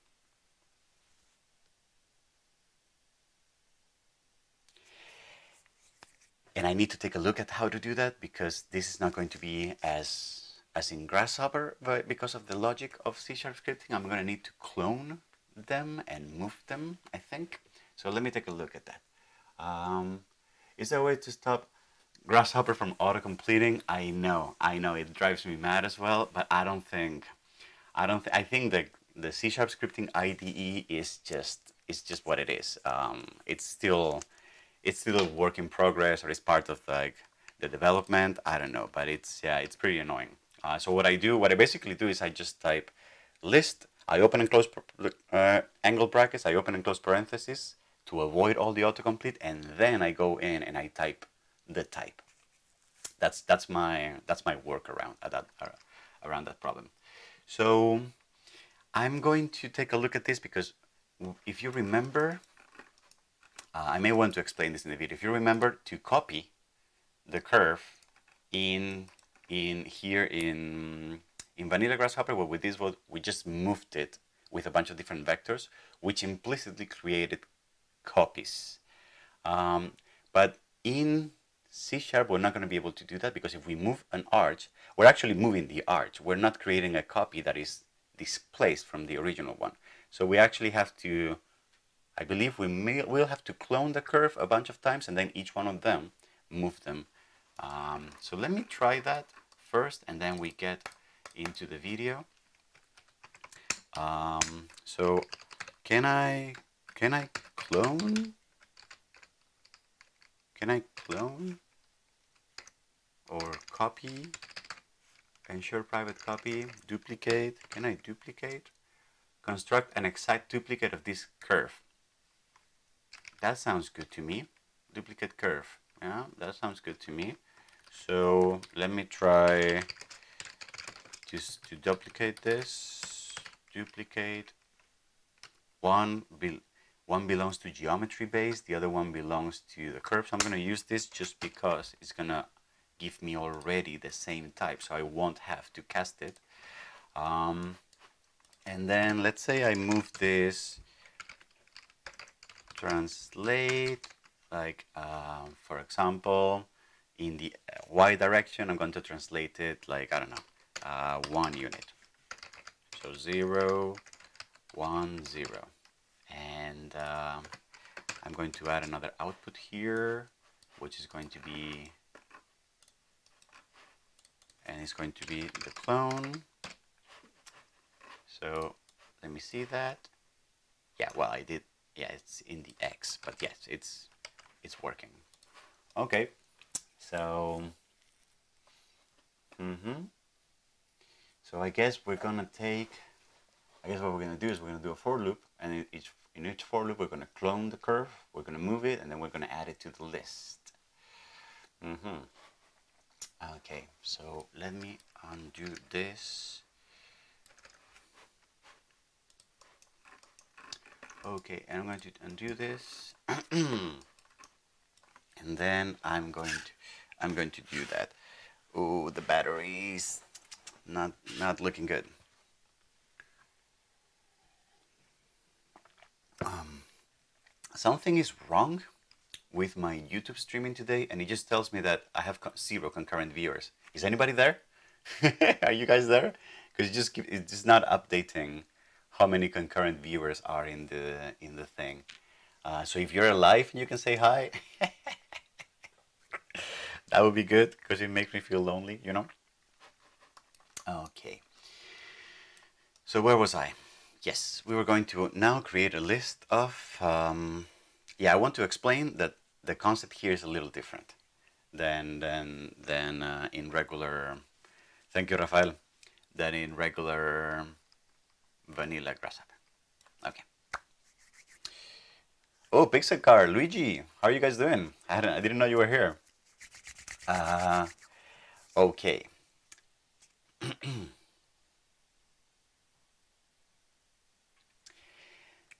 And I need to take a look at how to do that because this is not going to be as as in Grasshopper but because of the logic of C-sharp scripting I'm going to need to clone them and move them I think so let me take a look at that um, is there a way to stop Grasshopper from auto-completing I know I know it drives me mad as well but I don't think I don't I think the the C-sharp scripting IDE is just is just what it is um, it's still it's still a work in progress or it's part of like the development. I don't know, but it's yeah, it's pretty annoying. Uh, so what I do, what I basically do is I just type list. I open and close uh, angle brackets. I open and close parentheses to avoid all the autocomplete, and then I go in and I type the type. That's that's my that's my workaround at that around that problem. So I'm going to take a look at this because if you remember uh, I may want to explain this in the video. If you remember to copy the curve in in here in in vanilla grasshopper, what we did was we just moved it with a bunch of different vectors, which implicitly created copies. Um, but in C sharp, we're not going to be able to do that because if we move an arch, we're actually moving the arch. We're not creating a copy that is displaced from the original one. So we actually have to, I believe we may, will have to clone the curve a bunch of times and then each one of them move them. Um, so let me try that first and then we get into the video. Um, so can I, can I clone? Can I clone or copy? Ensure private copy, duplicate. Can I duplicate? Construct an exact duplicate of this curve. That sounds good to me. Duplicate curve. Yeah, that sounds good to me. So let me try just to duplicate this. Duplicate. One, one belongs to geometry base, the other one belongs to the curve. So I'm going to use this just because it's going to give me already the same type so I won't have to cast it. Um, and then let's say I move this translate like um, for example in the y direction I'm going to translate it like I don't know uh, one unit. So zero one zero and uh, I'm going to add another output here which is going to be and it's going to be the clone. So let me see that. Yeah, well, I did. Yeah, it's in the X, but yes, it's it's working. Okay, so mm-hmm. So I guess we're gonna take. I guess what we're gonna do is we're gonna do a for loop, and each in each for loop we're gonna clone the curve. We're gonna move it, and then we're gonna add it to the list. Mm-hmm. Okay, so let me undo this. Okay, and I'm going to undo this. *clears throat* and then I'm going to I'm going to do that. Oh, the batteries not not looking good. Something is wrong with my YouTube streaming today, and it just tells me that I have zero concurrent viewers. Is anybody there? *laughs* are you guys there? Because it just it's just not updating how many concurrent viewers are in the in the thing. Uh, so if you're alive and you can say hi, *laughs* that would be good because it makes me feel lonely, you know. Okay. So where was I? Yes, we were going to now create a list of. Um, yeah, I want to explain that the concept here is a little different than than than uh, in regular. Thank you, Rafael. Than in regular vanilla grasshopper. Okay. Oh, Pixel Car, Luigi, how are you guys doing? I hadn't, I didn't know you were here. Uh, okay. *clears throat*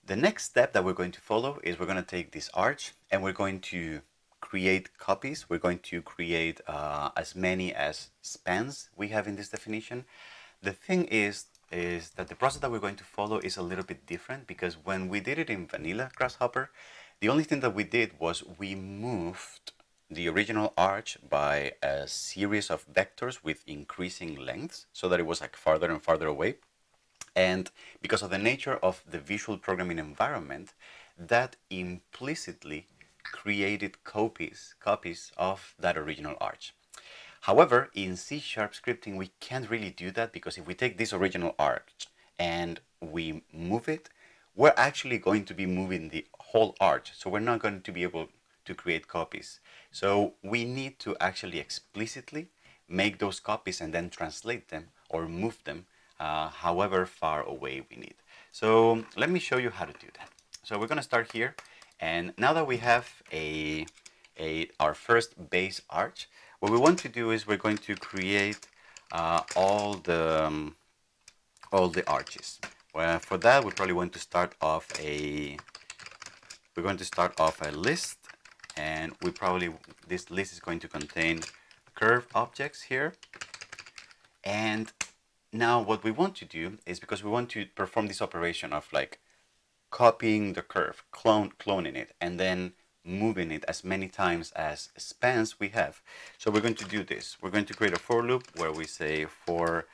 The next step that we're going to follow is we're going to take this arch and we're going to create copies. We're going to create uh, as many as spans we have in this definition. The thing is, is that the process that we're going to follow is a little bit different because when we did it in vanilla Grasshopper, the only thing that we did was we moved the original arch by a series of vectors with increasing lengths so that it was like farther and farther away. And because of the nature of the visual programming environment, that implicitly created copies, copies of that original arch. However, in C Sharp scripting, we can't really do that because if we take this original arch and we move it, we're actually going to be moving the whole arch. So we're not going to be able to create copies. So we need to actually explicitly make those copies and then translate them or move them uh, however far away we need. So let me show you how to do that. So we're going to start here. And now that we have a, a our first base arch, what we want to do is we're going to create uh, all the um, all the arches. Well, for that, we probably want to start off a we're going to start off a list, and we probably this list is going to contain curve objects here, and now what we want to do is because we want to perform this operation of like copying the curve, clone, cloning it, and then moving it as many times as spans we have. So we're going to do this. We're going to create a for loop where we say for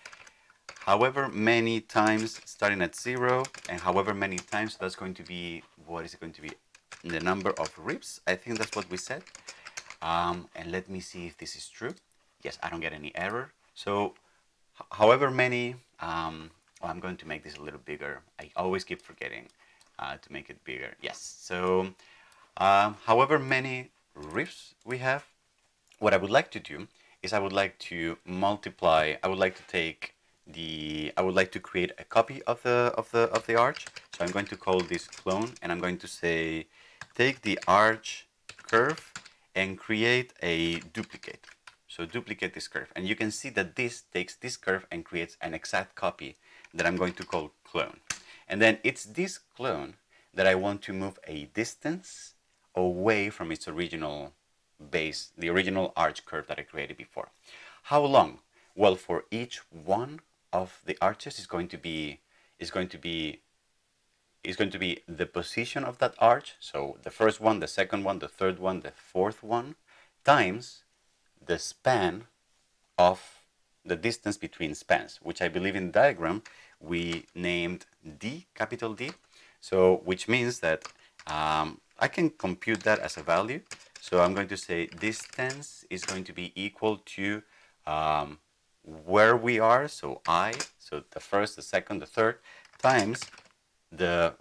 however many times starting at zero and however many times that's going to be what is it going to be? The number of ribs I think that's what we said. Um, and let me see if this is true. Yes I don't get any error. So however many um, oh, I'm going to make this a little bigger. I always keep forgetting uh, to make it bigger. Yes. So um, however many ribs we have what I would like to do is I would like to multiply I would like to take the I would like to create a copy of the of the of the arch. So I'm going to call this clone and I'm going to say take the arch curve and create a duplicate so duplicate this curve. And you can see that this takes this curve and creates an exact copy that I'm going to call clone. And then it's this clone that I want to move a distance away from its original base the original arch curve that I created before. How long? Well for each one of the arches is going to be is going to be is going to be the position of that arch. So the first one the second one the third one the fourth one times the span of the distance between spans which i believe in the diagram we named d capital d so which means that um, i can compute that as a value so i'm going to say distance is going to be equal to um, where we are, so i, so the first, the second, the third, times the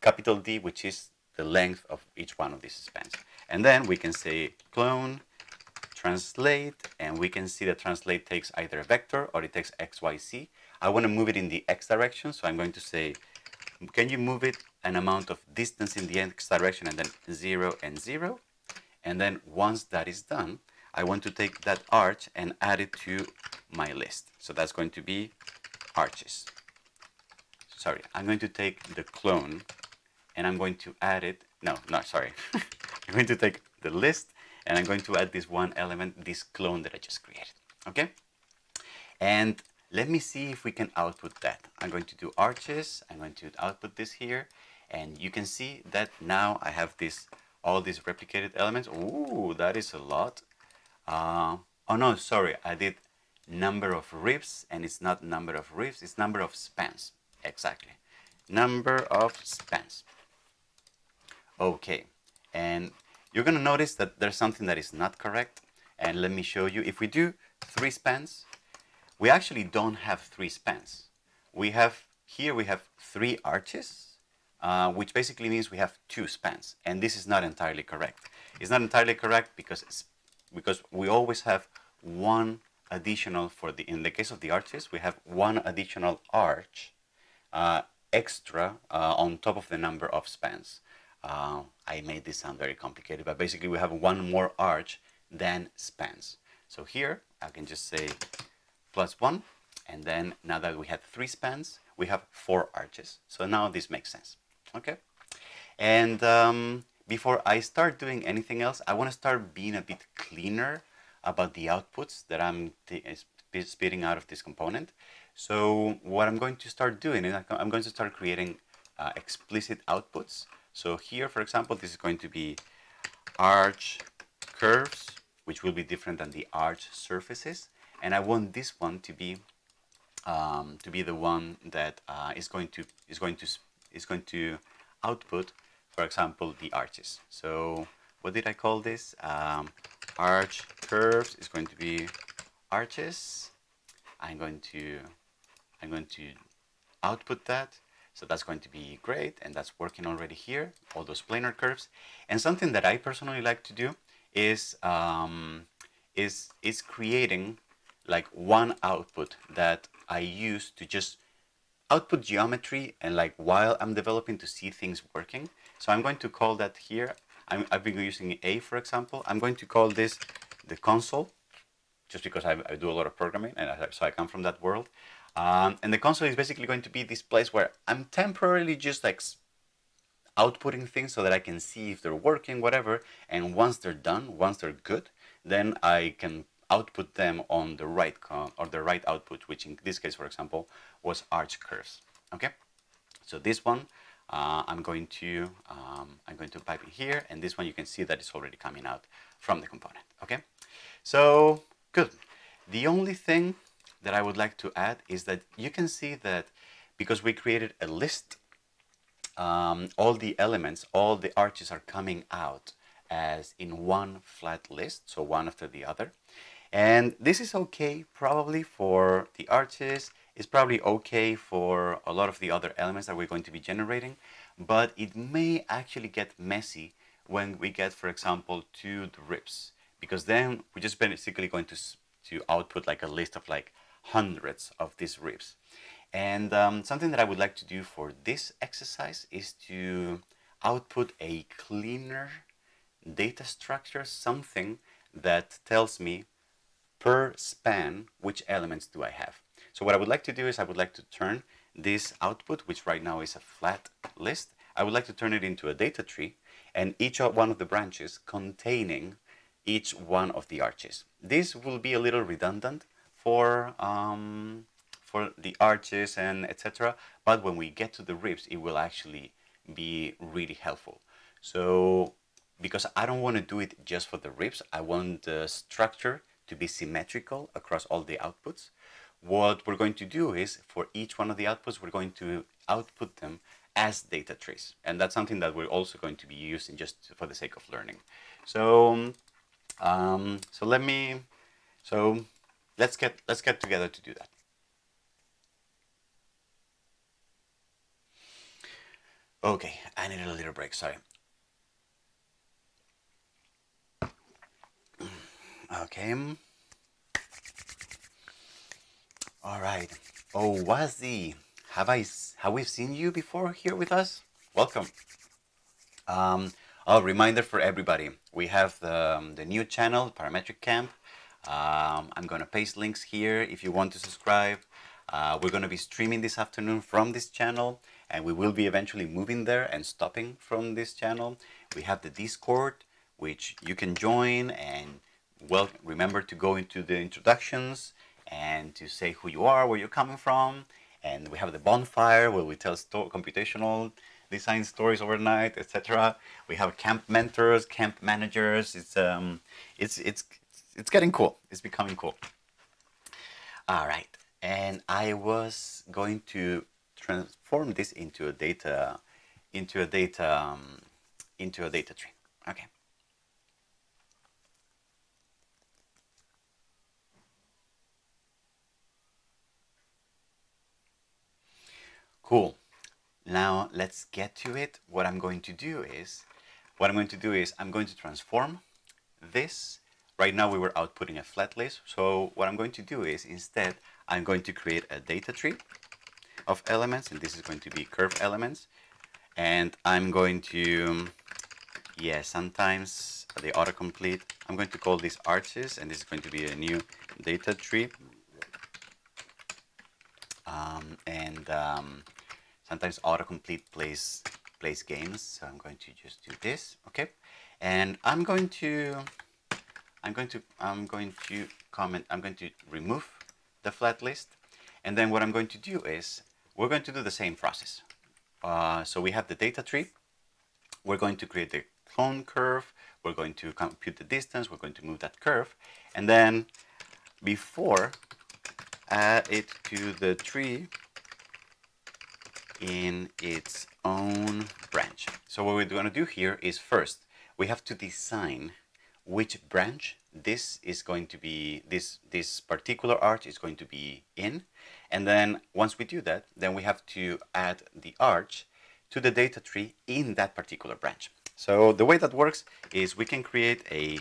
capital D, which is the length of each one of these spans. And then we can say clone, translate, and we can see that translate takes either a vector or it takes x, y, z. I want to move it in the x direction, so I'm going to say, can you move it an amount of distance in the x direction and then 0 and 0? And then once that is done, I want to take that arch and add it to my list. So that's going to be arches. Sorry, I'm going to take the clone and I'm going to add it. No, no, sorry. *laughs* I'm going to take the list and I'm going to add this one element, this clone that I just created. Okay? And let me see if we can output that. I'm going to do arches. I'm going to output this here. And you can see that now I have this all these replicated elements. Ooh, that is a lot. Uh, oh no, sorry, I did number of ribs and it's not number of ribs, it's number of spans. Exactly. Number of spans. Okay, and you're gonna notice that there's something that is not correct. And let me show you. If we do three spans, we actually don't have three spans. We have, here we have three arches, uh, which basically means we have two spans. And this is not entirely correct. It's not entirely correct because because we always have one additional for the in the case of the arches we have one additional arch uh, extra uh, on top of the number of spans uh, I made this sound very complicated but basically we have one more arch than spans so here I can just say plus one and then now that we have three spans we have four arches so now this makes sense okay and um, before I start doing anything else, I want to start being a bit cleaner about the outputs that I'm spitting out of this component. So what I'm going to start doing is I'm going to start creating uh, explicit outputs. So here, for example, this is going to be arch curves, which will be different than the arch surfaces. And I want this one to be um, to be the one that uh, is going to is going to is going to output for example, the arches. So what did I call this? Um, arch curves is going to be arches. I'm going to I'm going to output that. So that's going to be great, and that's working already here, all those planar curves. And something that I personally like to do is um, is is creating like one output that I use to just output geometry and like while I'm developing to see things working. So I'm going to call that here. i have been using A, for example. I'm going to call this the console, just because I, I do a lot of programming, and I, so I come from that world. Um, and the console is basically going to be this place where I'm temporarily just like outputting things so that I can see if they're working, whatever. And once they're done, once they're good, then I can output them on the right or the right output, which in this case, for example, was arch curves. Okay, so this one uh, I'm going to um, I'm going to pipe in here, and this one you can see that it's already coming out from the component. Okay, so good. The only thing that I would like to add is that you can see that because we created a list, um, all the elements, all the arches are coming out as in one flat list, so one after the other. And this is okay probably for the arches, it's probably okay for a lot of the other elements that we're going to be generating, but it may actually get messy when we get, for example, to the ribs, because then we're just basically going to, to output like a list of like hundreds of these ribs. And um, something that I would like to do for this exercise is to output a cleaner data structure, something that tells me per span which elements do I have. So what I would like to do is I would like to turn this output, which right now is a flat list, I would like to turn it into a data tree and each one of the branches containing each one of the arches. This will be a little redundant for um, for the arches and etc. But when we get to the ribs, it will actually be really helpful. So because I don't want to do it just for the ribs, I want the structure to be symmetrical across all the outputs. What we're going to do is for each one of the outputs, we're going to output them as data trees. And that's something that we're also going to be using just for the sake of learning. So, um, so let me, so let's get, let's get together to do that. Okay, I need a little break, sorry. Okay. All right. Oh, Wazi, have I have we seen you before here with us? Welcome. Um, a reminder for everybody: we have the um, the new channel, Parametric Camp. Um, I'm gonna paste links here if you want to subscribe. Uh, we're gonna be streaming this afternoon from this channel, and we will be eventually moving there and stopping from this channel. We have the Discord, which you can join and well, remember to go into the introductions and to say who you are, where you're coming from. And we have the bonfire where we tell computational design stories overnight, etc. We have camp mentors, camp managers. It's um, it's it's it's getting cool. It's becoming cool. All right, and I was going to transform this into a data, into a data, um, into a data tree. Okay. Cool. Now let's get to it. What I'm going to do is, what I'm going to do is I'm going to transform this. Right now we were outputting a flat list. So what I'm going to do is instead, I'm going to create a data tree of elements and this is going to be curve elements. And I'm going to, yeah, sometimes the autocomplete, I'm going to call these arches and this is going to be a new data tree. Um, and um, sometimes autocomplete plays plays games so I'm going to just do this okay and I'm going to I'm going to I'm going to comment I'm going to remove the flat list. And then what I'm going to do is we're going to do the same process. Uh, so we have the data tree. We're going to create the clone curve. We're going to compute the distance. We're going to move that curve. And then before add it to the tree in its own branch. So what we're going to do here is first, we have to design which branch this is going to be, this, this particular arch is going to be in. And then once we do that, then we have to add the arch to the data tree in that particular branch. So the way that works is we can create a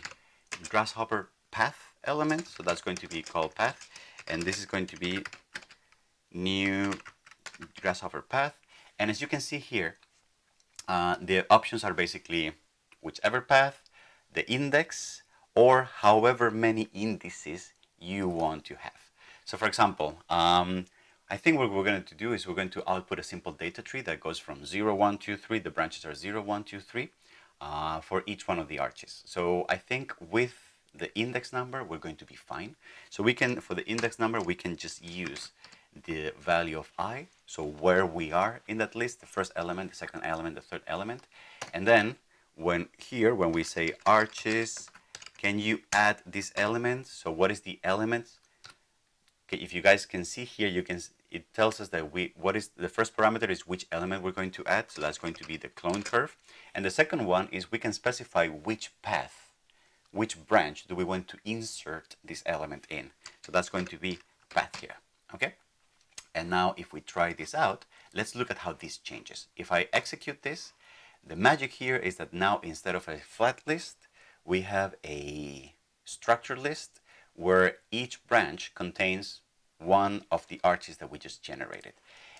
grasshopper path element. So that's going to be called path. And this is going to be new grasshopper path. And as you can see here, uh, the options are basically whichever path, the index, or however many indices you want to have. So for example, um, I think what we're going to do is we're going to output a simple data tree that goes from 0, 1, 2, 3, the branches are 0, 1, 2, 3, uh, for each one of the arches. So I think with the index number, we're going to be fine. So we can, for the index number, we can just use the value of i, so where we are in that list, the first element, the second element, the third element. And then when here, when we say arches, can you add this element? So what is the element Okay, if you guys can see here, you can it tells us that we what is the first parameter is which element we're going to add, so that's going to be the clone curve, and the second one is we can specify which path, which branch do we want to insert this element in. So that's going to be path here. Okay, and now if we try this out, let's look at how this changes. If I execute this, the magic here is that now instead of a flat list, we have a structure list where each branch contains one of the arches that we just generated.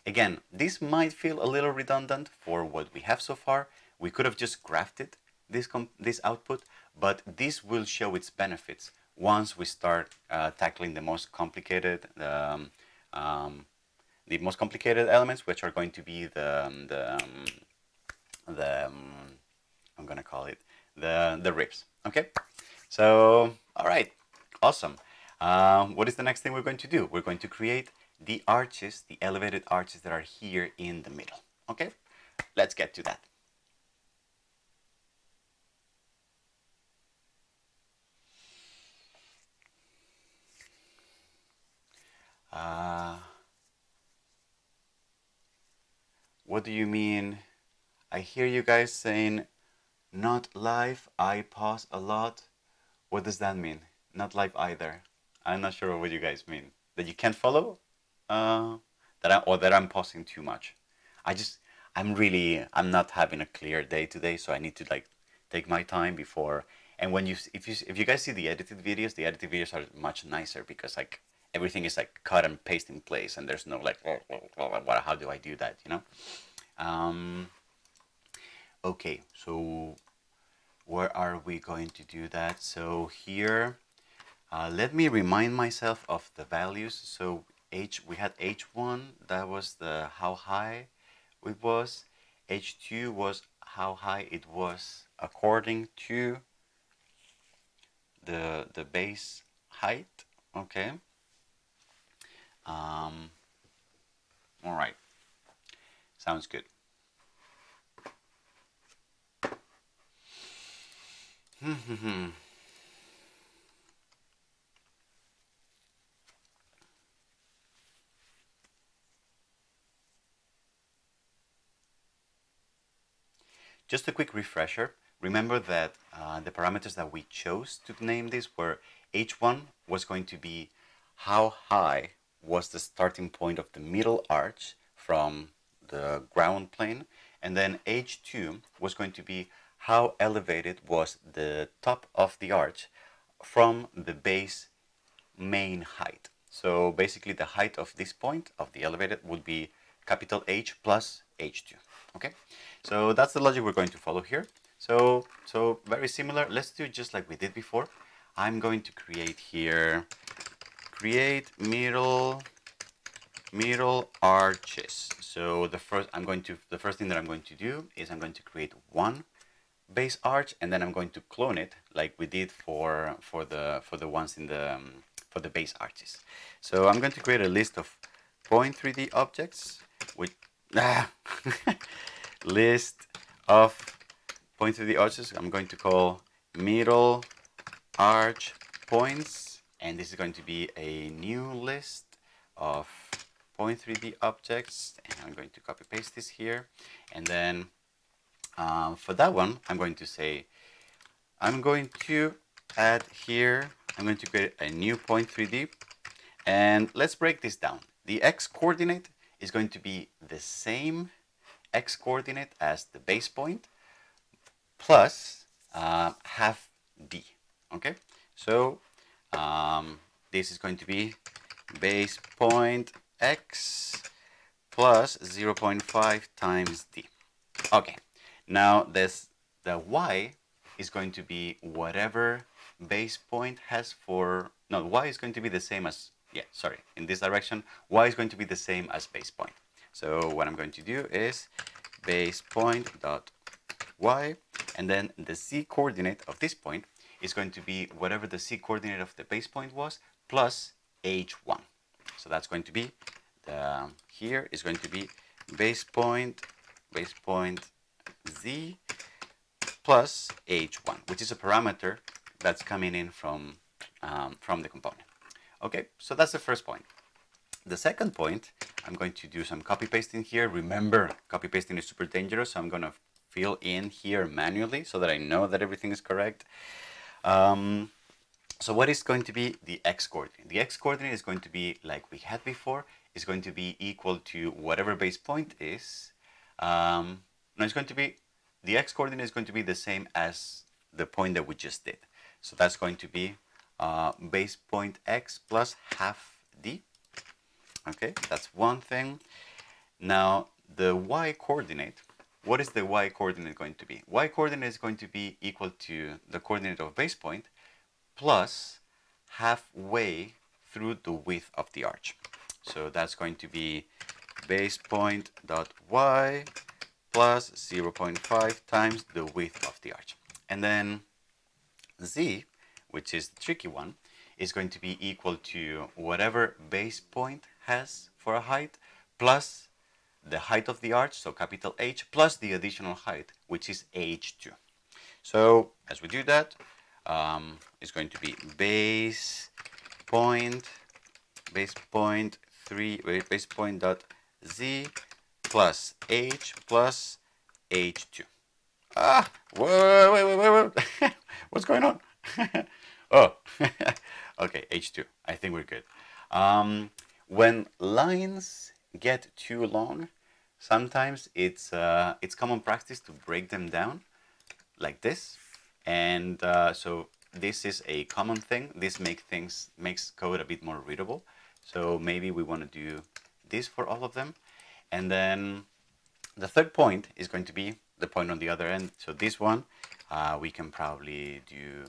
Again, this might feel a little redundant for what we have so far. We could have just grafted this, this output, but this will show its benefits once we start uh, tackling the most complicated um, um, the most complicated elements, which are going to be the um, the um, the um, I'm gonna call it the the ribs. Okay, so all right, awesome. Um, what is the next thing we're going to do? We're going to create the arches, the elevated arches that are here in the middle. Okay, let's get to that. Uh, what do you mean? I hear you guys saying not live, I pause a lot. What does that mean? Not live either. I'm not sure what you guys mean. That you can't follow? Uh, that I, or that I'm pausing too much. I just, I'm really, I'm not having a clear day today, so I need to like take my time before. And when you, if you, if you guys see the edited videos, the edited videos are much nicer because like everything is like cut and paste in place, and there's no like, *laughs* how do I do that, you know? Um, okay, so where are we going to do that? So here, uh, let me remind myself of the values. So H, we had H1, that was the how high it was. H2 was how high it was according to the, the base height, okay? Um, all right, sounds good. Hmm, hmm, hmm. Just a quick refresher. Remember that uh, the parameters that we chose to name this were h1 was going to be how high was the starting point of the middle arch from the ground plane and then h2 was going to be how elevated was the top of the arch from the base main height. So basically the height of this point of the elevated would be capital H plus H2. Okay, so that's the logic we're going to follow here. So, so very similar. Let's do just like we did before. I'm going to create here, create middle, middle arches. So the first, I'm going to, the first thing that I'm going to do is I'm going to create one base arch and then I'm going to clone it like we did for, for the, for the ones in the, um, for the base arches. So I'm going to create a list of point 3D objects with ah, *laughs* list of of the arches. I'm going to call middle arch points, and this is going to be a new list of point 3D objects. And I'm going to copy paste this here, and then um, for that one, I'm going to say I'm going to add here. I'm going to create a new point 3D, and let's break this down. The x coordinate is going to be the same x coordinate as the base point plus uh, half d. Okay, so um, this is going to be base point x plus 0.5 times d. Okay, now this the y is going to be whatever base point has for no y is going to be the same as yeah, sorry, in this direction, y is going to be the same as base point. So what I'm going to do is base point dot y, and then the z coordinate of this point is going to be whatever the z coordinate of the base point was plus h1. So that's going to be the here is going to be base point base point z plus h1, which is a parameter that's coming in from um, from the component. Okay, so that's the first point. The second point, I'm going to do some copy pasting here. Remember, copy pasting is super dangerous, so I'm going to fill in here manually so that I know that everything is correct. Um, so what is going to be the x coordinate? The x coordinate is going to be like we had before, is going to be equal to whatever base point is. Um, no, it's going to be, the x coordinate is going to be the same as the point that we just did. So that's going to be uh, base point x plus half d. Okay, that's one thing. Now, the y coordinate, what is the y coordinate going to be? y coordinate is going to be equal to the coordinate of base point plus halfway through the width of the arch. So that's going to be base point dot y plus 0.5 times the width of the arch. And then z, which is the tricky one, is going to be equal to whatever base point has for a height plus the height of the arch, so capital H, plus the additional height, which is H2. So as we do that, um, it's going to be base point, base point 3, base point dot z plus h plus h2. Ah, wait, wait, wait, wait. *laughs* What's going on? *laughs* oh, *laughs* okay, h2. I think we're good. Um, when lines get too long, sometimes it's uh, it's common practice to break them down like this, and uh, so this is a common thing. This makes things makes code a bit more readable. So maybe we want to do this for all of them, and then the third point is going to be the point on the other end. So this one, uh, we can probably do.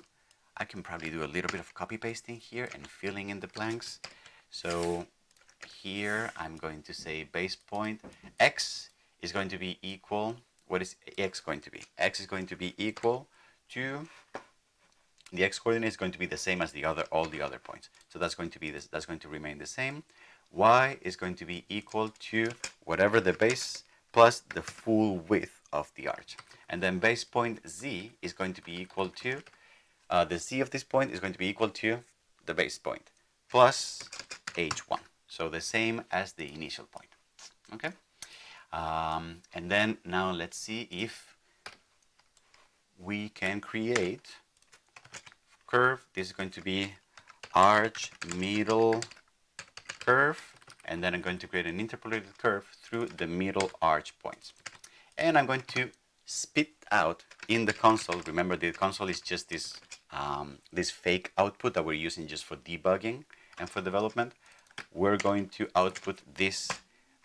I can probably do a little bit of copy pasting here and filling in the blanks. So here I'm going to say base point x is going to be equal, what is x going to be? x is going to be equal to, the x coordinate is going to be the same as the other, all the other points. So that's going to be this, that's going to remain the same. Y is going to be equal to whatever the base plus the full width of the arch. And then base point z is going to be equal to, uh, the z of this point is going to be equal to the base point plus h1. So the same as the initial point. Okay. Um, and then now let's see if we can create curve. This is going to be arch middle curve. And then I'm going to create an interpolated curve through the middle arch points. And I'm going to spit out in the console. Remember the console is just this, um, this fake output that we're using just for debugging and for development we're going to output this,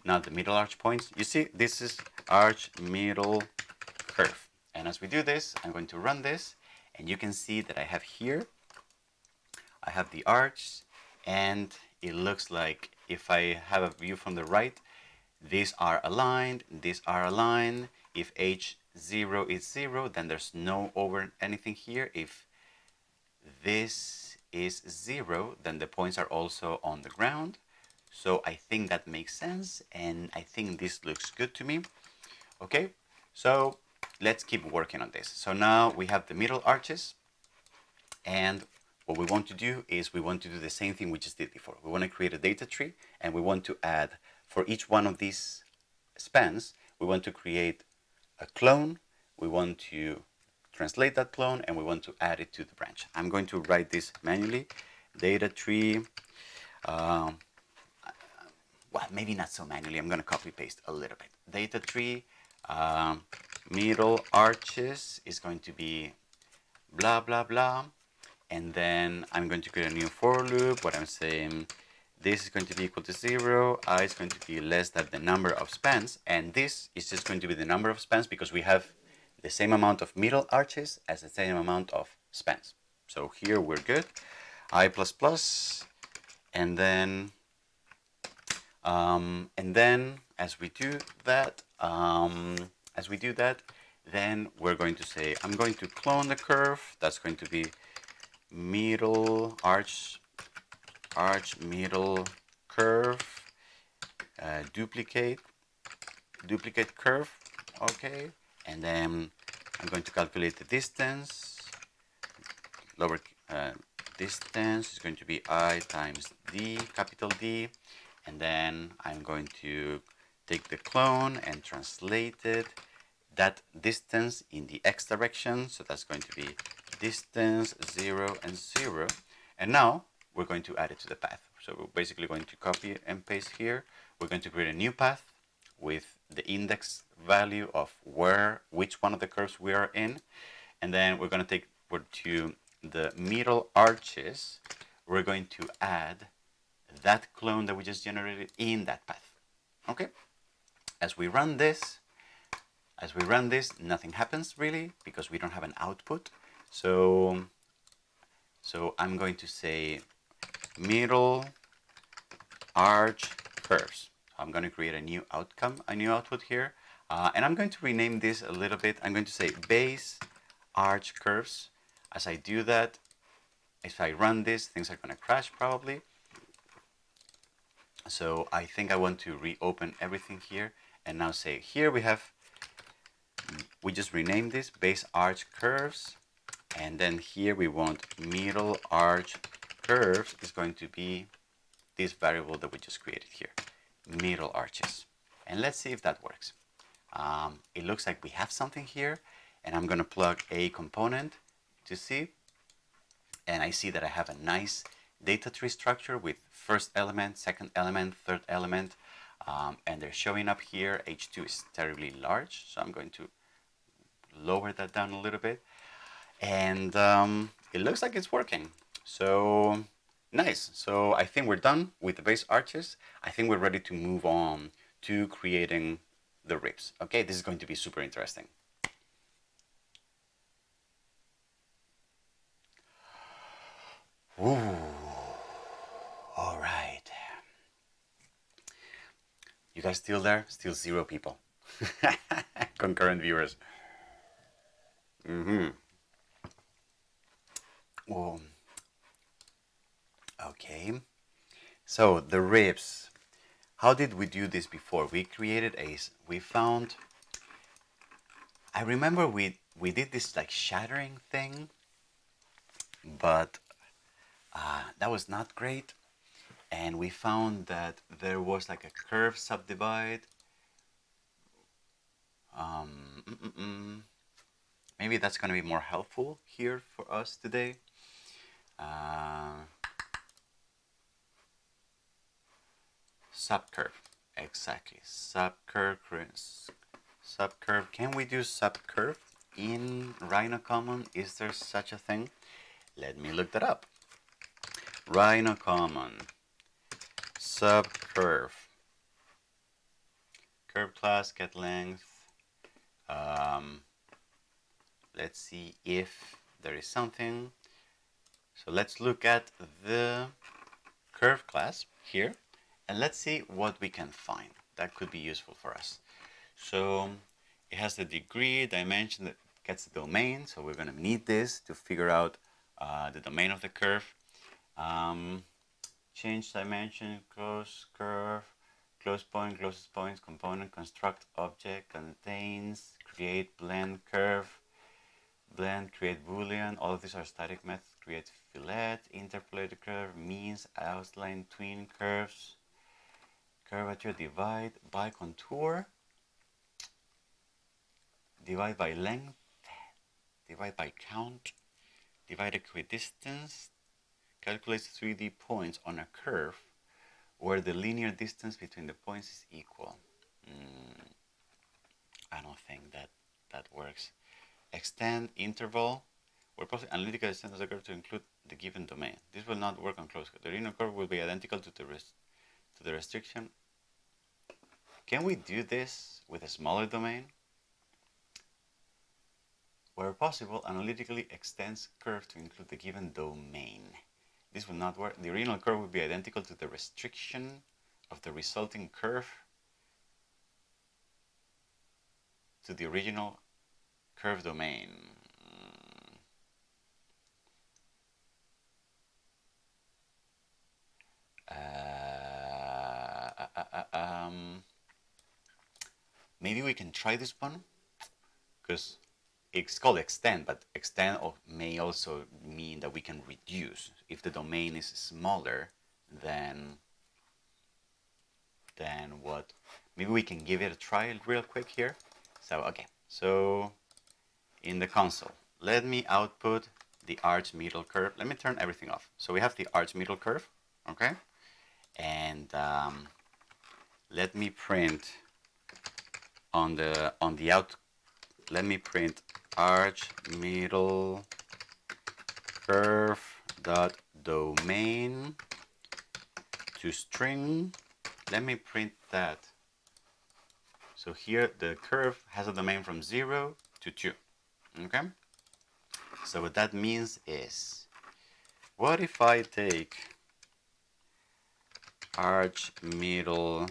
not the middle arch points. You see, this is arch middle curve. And as we do this, I'm going to run this, and you can see that I have here, I have the arch, and it looks like if I have a view from the right, these are aligned, these are aligned. If H0 is 0, then there's no over anything here. If this is zero, then the points are also on the ground. So I think that makes sense, and I think this looks good to me. Okay, so let's keep working on this. So now we have the middle arches, and what we want to do is we want to do the same thing we just did before. We want to create a data tree, and we want to add, for each one of these spans, we want to create a clone, we want to translate that clone and we want to add it to the branch. I'm going to write this manually. Data tree, um, well, maybe not so manually. I'm going to copy paste a little bit. Data tree, um, middle arches is going to be blah, blah, blah. And then I'm going to create a new for loop. What I'm saying, this is going to be equal to zero. I is going to be less than the number of spans. And this is just going to be the number of spans because we have the same amount of middle arches as the same amount of spans. So here we're good. I plus plus, and then um, and then as we do that, um, as we do that, then we're going to say I'm going to clone the curve. That's going to be middle arch, arch middle curve, uh, duplicate, duplicate curve. Okay, and then I'm going to calculate the distance. Lower uh, distance is going to be i times d, capital D. and then I'm going to take the clone and translate it that distance in the x direction so that's going to be distance 0 and 0 and now we're going to add it to the path. So we're basically going to copy and paste here. We're going to create a new path with the index value of where which one of the curves we are in. And then we're going to take we're to the middle arches. We're going to add that clone that we just generated in that path. Okay? As we run this as we run this nothing happens really because we don't have an output so so I'm going to say middle arch curves I'm going to create a new outcome, a new output here. Uh, and I'm going to rename this a little bit. I'm going to say base arch curves. As I do that, if I run this, things are going to crash probably. So I think I want to reopen everything here and now say here we have, we just renamed this base arch curves. And then here we want middle arch curves is going to be this variable that we just created here middle arches. And let's see if that works. Um, it looks like we have something here and I'm going to plug a component to see. And I see that I have a nice data tree structure with first element, second element, third element. Um, and they're showing up here. H2 is terribly large, so I'm going to lower that down a little bit. And um, it looks like it's working. So Nice. So I think we're done with the base arches. I think we're ready to move on to creating the ribs. Okay, this is going to be super interesting. Ooh. All right. You guys still there? Still zero people. *laughs* Concurrent viewers. Mm-hmm. Okay, so the ribs. How did we do this before? We created a, we found, I remember we, we did this like shattering thing, but uh, that was not great. And we found that there was like a curve subdivide. Um, mm -mm -mm. Maybe that's going to be more helpful here for us today. Uh, subcurve. Exactly. Subcurve. Subcurve. Can we do subcurve in Rhino Common? Is there such a thing? Let me look that up. Rhino Common. Subcurve. Curve class, get length. Um, let's see if there is something. So let's look at the curve class here and let's see what we can find that could be useful for us. So it has the degree dimension that gets the domain. So we're going to need this to figure out uh, the domain of the curve. Um, change dimension, close curve, close point, closest points, component, construct object, contains, create, blend, curve, blend, create boolean. All of these are static methods. Create fillet, interpolate the curve, means, outline, tween curves curvature divide by contour divide by length divide by count divide equidistance calculate 3D points on a curve where the linear distance between the points is equal. Mm, I don't think that that works. Extend interval where possible analytical extend the curve to include the given domain. This will not work on closed curve. The linear curve will be identical to the rest to the restriction. Can we do this with a smaller domain? Where possible, analytically extends curve to include the given domain. This will not work. The original curve will be identical to the restriction of the resulting curve to the original curve domain. Uh, uh, uh, um, maybe we can try this one because it's called extend, but extend may also mean that we can reduce. If the domain is smaller, then than what, maybe we can give it a try real quick here. So, okay, so in the console, let me output the arch middle curve. Let me turn everything off. So we have the arch middle curve, okay? And um, let me print on the on the out let me print arch middle curve dot domain to string. Let me print that. So here the curve has a domain from 0 to 2 okay? So what that means is what if I take arch middle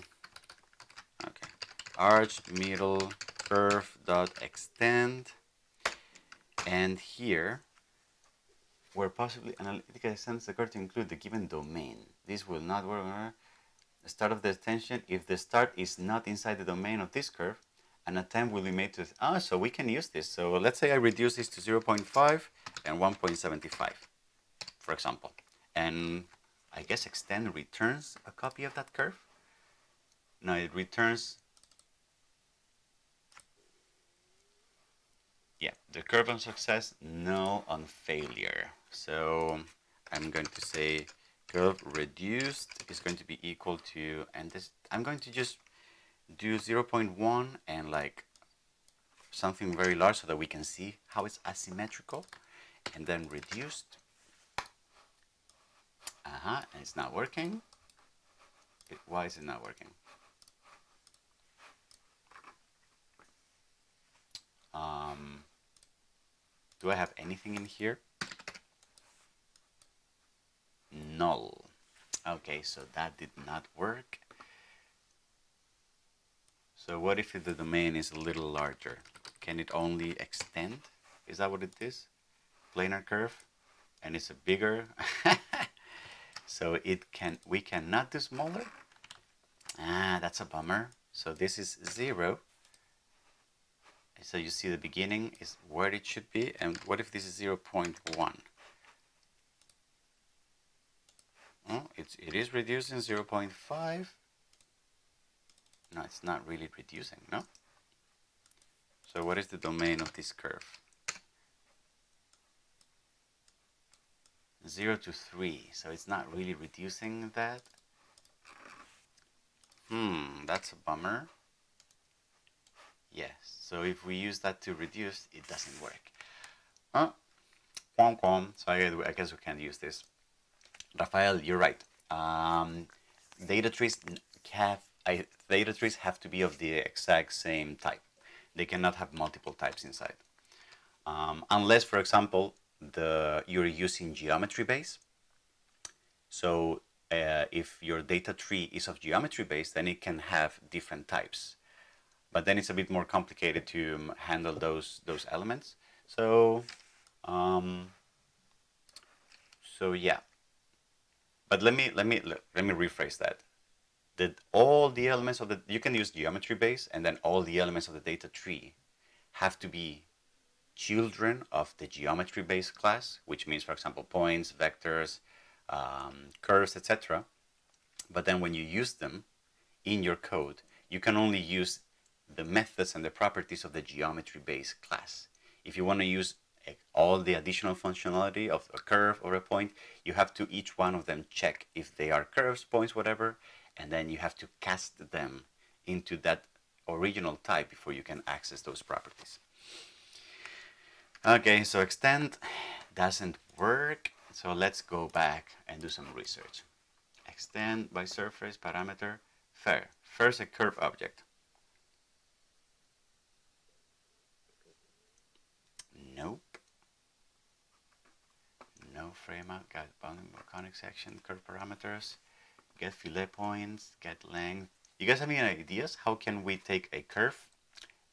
okay. Arch middle curve dot extend. And here where possibly analytic extends curve to include the given domain. This will not work the start of the extension. If the start is not inside the domain of this curve an attempt will be made to ah so we can use this. So let's say I reduce this to 0.5 and 1.75 for example. And I guess extend returns a copy of that curve no it returns yeah, the curve on success, null on failure. So I'm going to say curve reduced is going to be equal to, and this, I'm going to just do 0.1 and like something very large so that we can see how it's asymmetrical and then reduced. Uh-huh, and it's not working. It, why is it not working? Um, do I have anything in here? Null. Okay, so that did not work. So what if the domain is a little larger? Can it only extend? Is that what it is? Planar curve? And it's a bigger... *laughs* so it can we cannot do smaller? Ah, that's a bummer. So this is zero. So you see the beginning is where it should be and what if this is 0 0.1 oh, it's, it is reducing 0 0.5 no it's not really reducing no? So what is the domain of this curve 0 to 3 so it's not really reducing that hmm that's a bummer Yes, so if we use that to reduce, it doesn't work. Uh, quom. So I, I guess we can't use this. Rafael, you're right. Um, data trees have I, data trees have to be of the exact same type. They cannot have multiple types inside. Um, unless, for example, the you're using geometry base. So uh, if your data tree is of geometry base, then it can have different types but then it's a bit more complicated to um, handle those those elements. So, um, so yeah. But let me let me let me rephrase that. That all the elements of the you can use geometry base, and then all the elements of the data tree have to be children of the geometry base class, which means, for example, points, vectors, um, curves, etc. But then when you use them in your code, you can only use the methods and the properties of the geometry base class. If you want to use all the additional functionality of a curve or a point, you have to each one of them check if they are curves, points, whatever, and then you have to cast them into that original type before you can access those properties. Okay, so extend doesn't work, so let's go back and do some research. Extend by surface parameter, fair. First a curve object. Nope. No frame out, got bounding conic section, curve parameters, get fillet points, get length. You guys have any ideas? How can we take a curve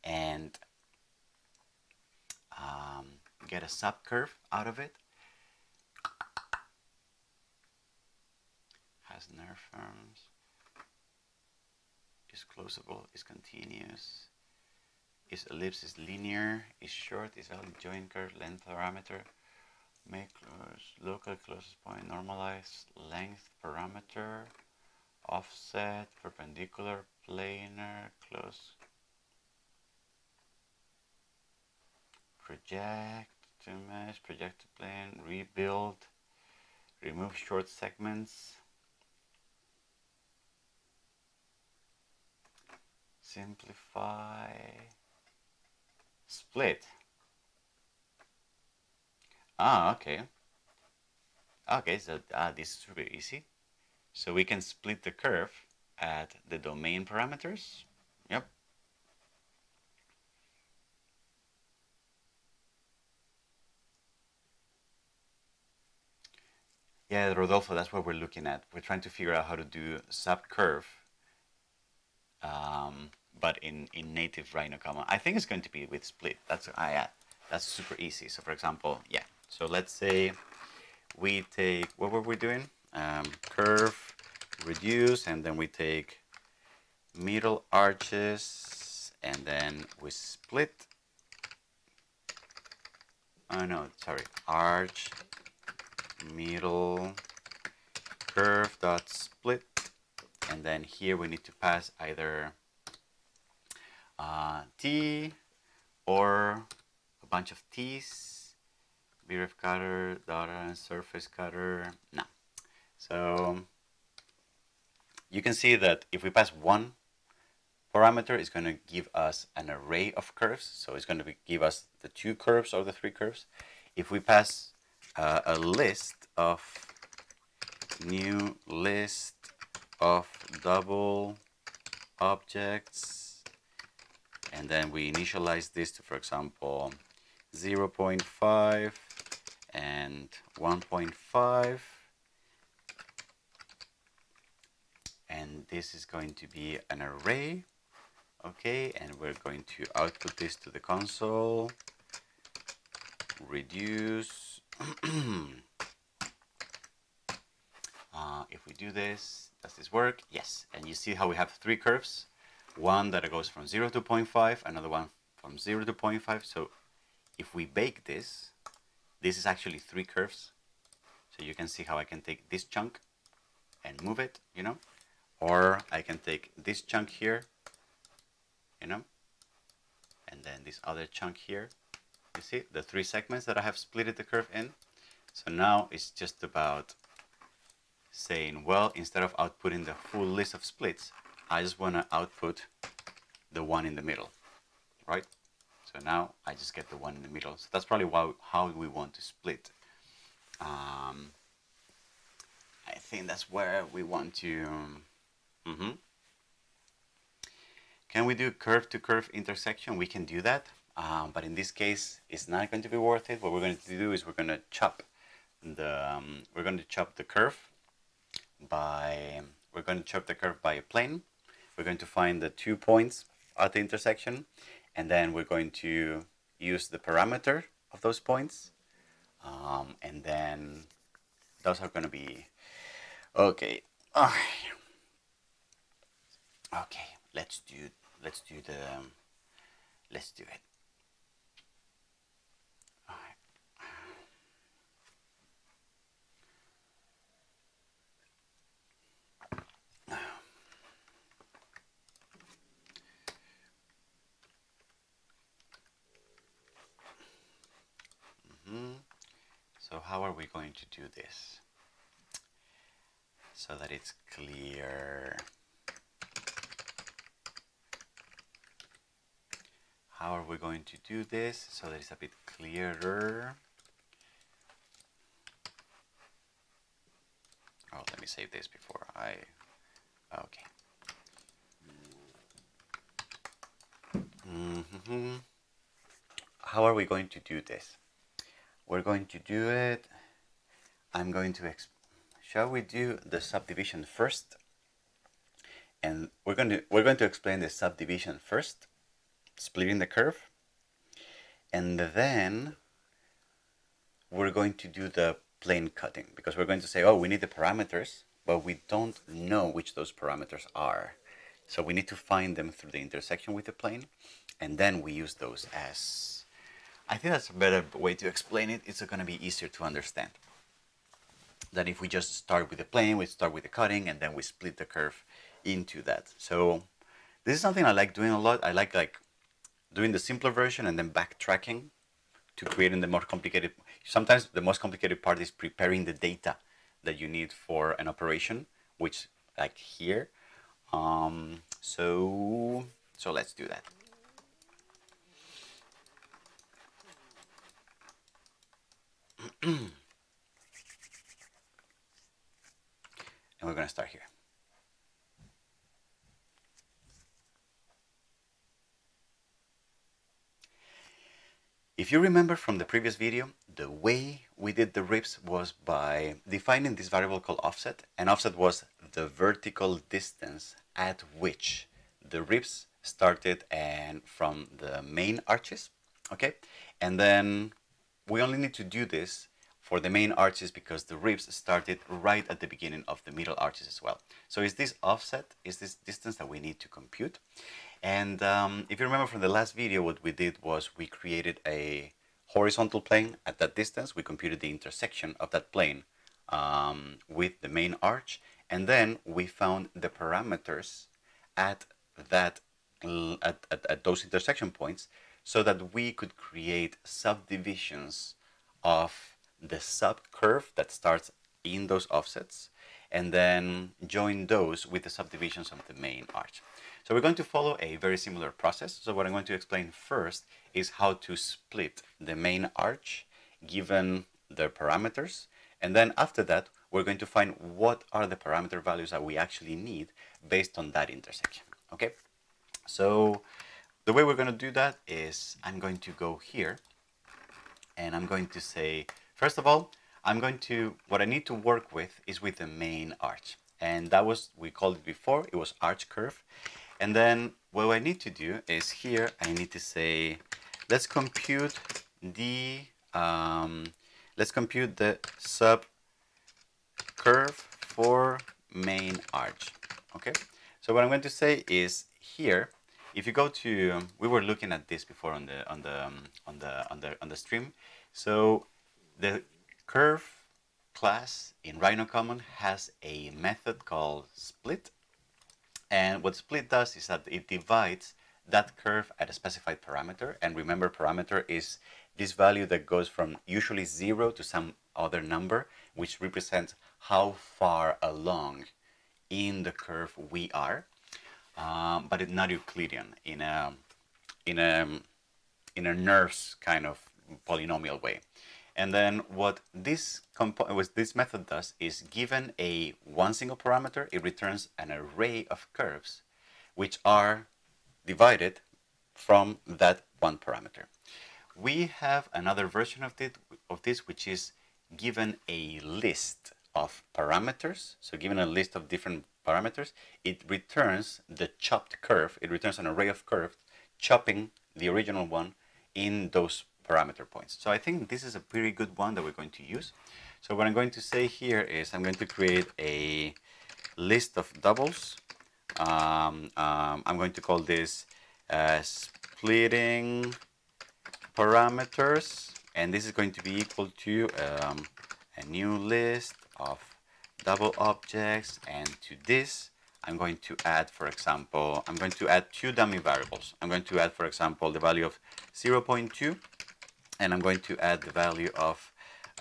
and um, get a subcurve out of it? Has NURBS forms, is closable, is continuous, is ellipse is linear, is short, is valid joint curve, length parameter, make close, local closest point, normalized length parameter, offset, perpendicular, planar, close, project to mesh, project to plane, rebuild, remove short segments, simplify, split. Ah, okay. Okay, so uh, this is super easy. So we can split the curve at the domain parameters. Yep. Yeah, Rodolfo, that's what we're looking at. We're trying to figure out how to do subcurve, um, but in, in native Rhino Common. I think it's going to be with split. That's I, uh, that's super easy. So for example, yeah. So let's say we take, what were we doing? Um, curve, reduce, and then we take middle arches, and then we split. Oh no, sorry, arch, middle, curve dot split, and then here we need to pass either uh, t or a bunch of t's BRF cutter, data, surface cutter, no. So you can see that if we pass one parameter, it's going to give us an array of curves. So it's going to be, give us the two curves or the three curves. If we pass uh, a list of new list of double objects, and then we initialize this to, for example, 0.5 and 1.5 and this is going to be an array. Okay and we're going to output this to the console. Reduce *clears throat* uh, if we do this does this work? Yes. And you see how we have three curves. One that goes from 0 to 0.5 another one from 0 to 0.5 so if we bake this this is actually three curves. So you can see how I can take this chunk and move it, you know, or I can take this chunk here, you know, and then this other chunk here. You see the three segments that I have splitted the curve in. So now it's just about saying, well, instead of outputting the full list of splits, I just want to output the one in the middle, right? So now I just get the one in the middle. So that's probably why, how we want to split. Um, I think that's where we want to... Mm -hmm. Can we do curve-to-curve -curve intersection? We can do that. Um, but in this case, it's not going to be worth it. What we're going to do is we're going to chop the um, we're going to chop the curve by we're going to chop the curve by a plane. We're going to find the two points at the intersection, and then we're going to use the parameter of those points um, and then those are going to be okay okay let's do let's do the let's do it So how are we going to do this? So that it's clear. How are we going to do this so that it's a bit clearer? Oh, let me save this before I... Okay. Mm -hmm. How are we going to do this? We're going to do it. I'm going to, shall we do the subdivision first? And we're going to, we're going to explain the subdivision first, splitting the curve. And then we're going to do the plane cutting because we're going to say, oh, we need the parameters, but we don't know which those parameters are. So we need to find them through the intersection with the plane, and then we use those as I think that's a better way to explain it. It's going to be easier to understand. than if we just start with the plane, we start with the cutting, and then we split the curve into that. So this is something I like doing a lot. I like like doing the simpler version and then backtracking to creating the more complicated. Sometimes the most complicated part is preparing the data that you need for an operation, which like here. Um, so so let's do that. *clears throat* and we're going to start here. If you remember from the previous video, the way we did the ribs was by defining this variable called offset, and offset was the vertical distance at which the ribs started and from the main arches, okay? And then we only need to do this for the main arches because the ribs started right at the beginning of the middle arches as well. So is this offset, is this distance that we need to compute. And um, if you remember from the last video, what we did was we created a horizontal plane at that distance. We computed the intersection of that plane um, with the main arch. And then we found the parameters at that at, at, at those intersection points so that we could create subdivisions of the subcurve that starts in those offsets and then join those with the subdivisions of the main arch. So we're going to follow a very similar process. So what I'm going to explain first is how to split the main arch given the parameters. And then after that, we're going to find what are the parameter values that we actually need based on that intersection. Okay, so the way we're going to do that is I'm going to go here and I'm going to say, first of all, I'm going to, what I need to work with is with the main arch. And that was, we called it before, it was arch curve. And then what I need to do is here, I need to say, let's compute the, um, let's compute the sub curve for main arch. Okay. So what I'm going to say is here, if you go to, we were looking at this before on the on the um, on the on the on the stream. So the curve class in Rhino Common has a method called split and what split does is that it divides that curve at a specified parameter. And remember, parameter is this value that goes from usually zero to some other number, which represents how far along in the curve we are. Um, but it's not Euclidean in a in a in a NURBS kind of polynomial way. And then what this what this method does is given a one single parameter, it returns an array of curves which are divided from that one parameter. We have another version of this, of this which is given a list of parameters. So given a list of different parameters, it returns the chopped curve. It returns an array of curves, chopping the original one in those parameter points. So I think this is a pretty good one that we're going to use. So what I'm going to say here is I'm going to create a list of doubles. Um, um, I'm going to call this uh, splitting parameters and this is going to be equal to um, a new list of double objects and to this I'm going to add for example I'm going to add two dummy variables I'm going to add for example the value of 0.2 and I'm going to add the value of,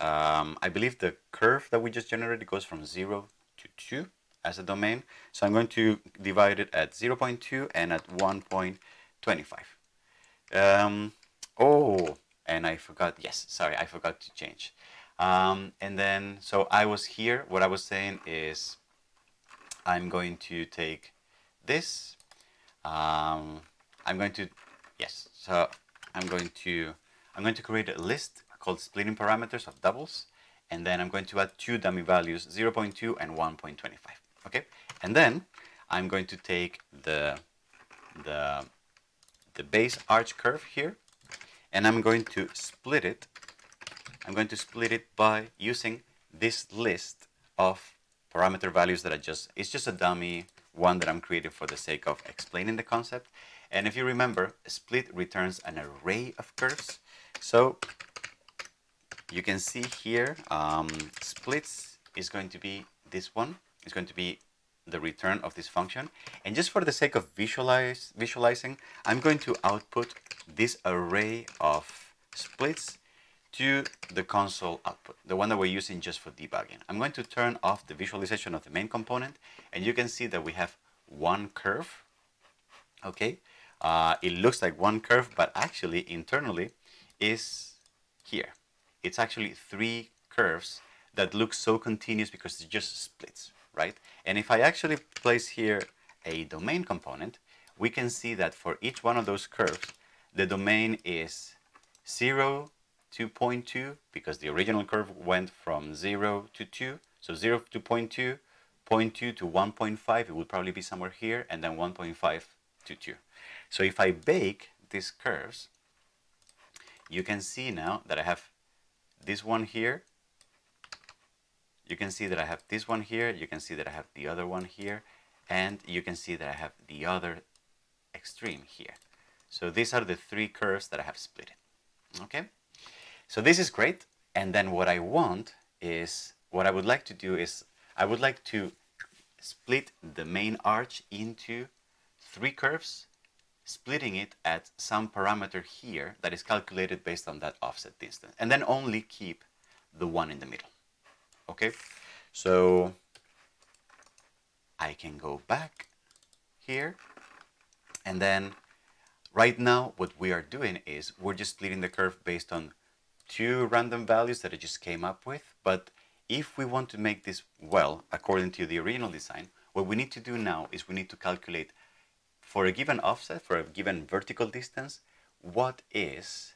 um, I believe the curve that we just generated goes from 0 to 2 as a domain. So I'm going to divide it at 0 0.2 and at 1.25. Um, oh, and I forgot, yes, sorry, I forgot to change. Um, and then, so I was here, what I was saying is I'm going to take this, um, I'm going to, yes, so I'm going to I'm going to create a list called splitting parameters of doubles, and then I'm going to add two dummy values, 0.2 and 1.25. Okay, and then I'm going to take the the the base arch curve here, and I'm going to split it. I'm going to split it by using this list of parameter values that I just, it's just a dummy one that I'm creating for the sake of explaining the concept. And if you remember, split returns an array of curves. So you can see here, um, splits is going to be this one. It's going to be the return of this function. And just for the sake of visualize, visualizing, I'm going to output this array of splits to the console output, the one that we're using just for debugging. I'm going to turn off the visualization of the main component, and you can see that we have one curve, okay? Uh, it looks like one curve, but actually internally is here. It's actually three curves that look so continuous because it just splits, right? And if I actually place here a domain component, we can see that for each one of those curves, the domain is 0 to 0.2 because the original curve went from 0 to 2. So 0 to 0.2, 0.2 to 1.5, it would probably be somewhere here, and then 1.5 to 2. So if I bake these curves, you can see now that I have this one here. You can see that I have this one here. You can see that I have the other one here. And you can see that I have the other extreme here. So these are the three curves that I have split. Okay? So this is great. And then what I want is, what I would like to do is, I would like to split the main arch into three curves, splitting it at some parameter here that is calculated based on that offset distance. And then only keep the one in the middle. Okay? So I can go back here and then right now what we are doing is we're just splitting the curve based on two random values that I just came up with but if we want to make this well according to the original design what we need to do now is we need to calculate for a given offset for a given vertical distance what is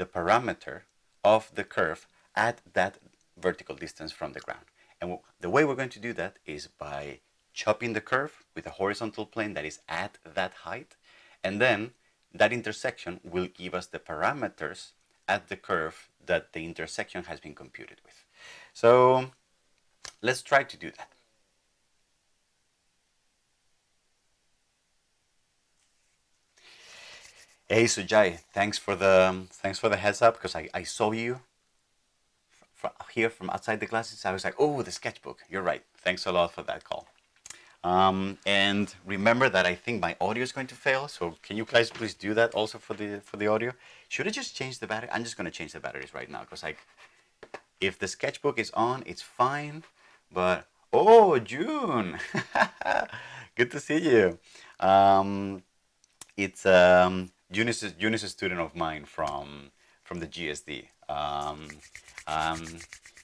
the parameter of the curve at that vertical distance from the ground and the way we're going to do that is by chopping the curve with a horizontal plane that is at that height. And then that intersection will give us the parameters at the curve that the intersection has been computed with. So let's try to do that. Hey Sujai, thanks for the thanks for the heads up because I, I saw you from here from outside the classes. I was like, oh, the sketchbook. You're right. Thanks a lot for that call. Um, and remember that I think my audio is going to fail. So can you guys please do that also for the for the audio? Should I just change the battery? I'm just going to change the batteries right now because like if the sketchbook is on, it's fine. But oh, June, *laughs* good to see you. Um, it's um, June is June is a student of mine from from the GSD. Um, um,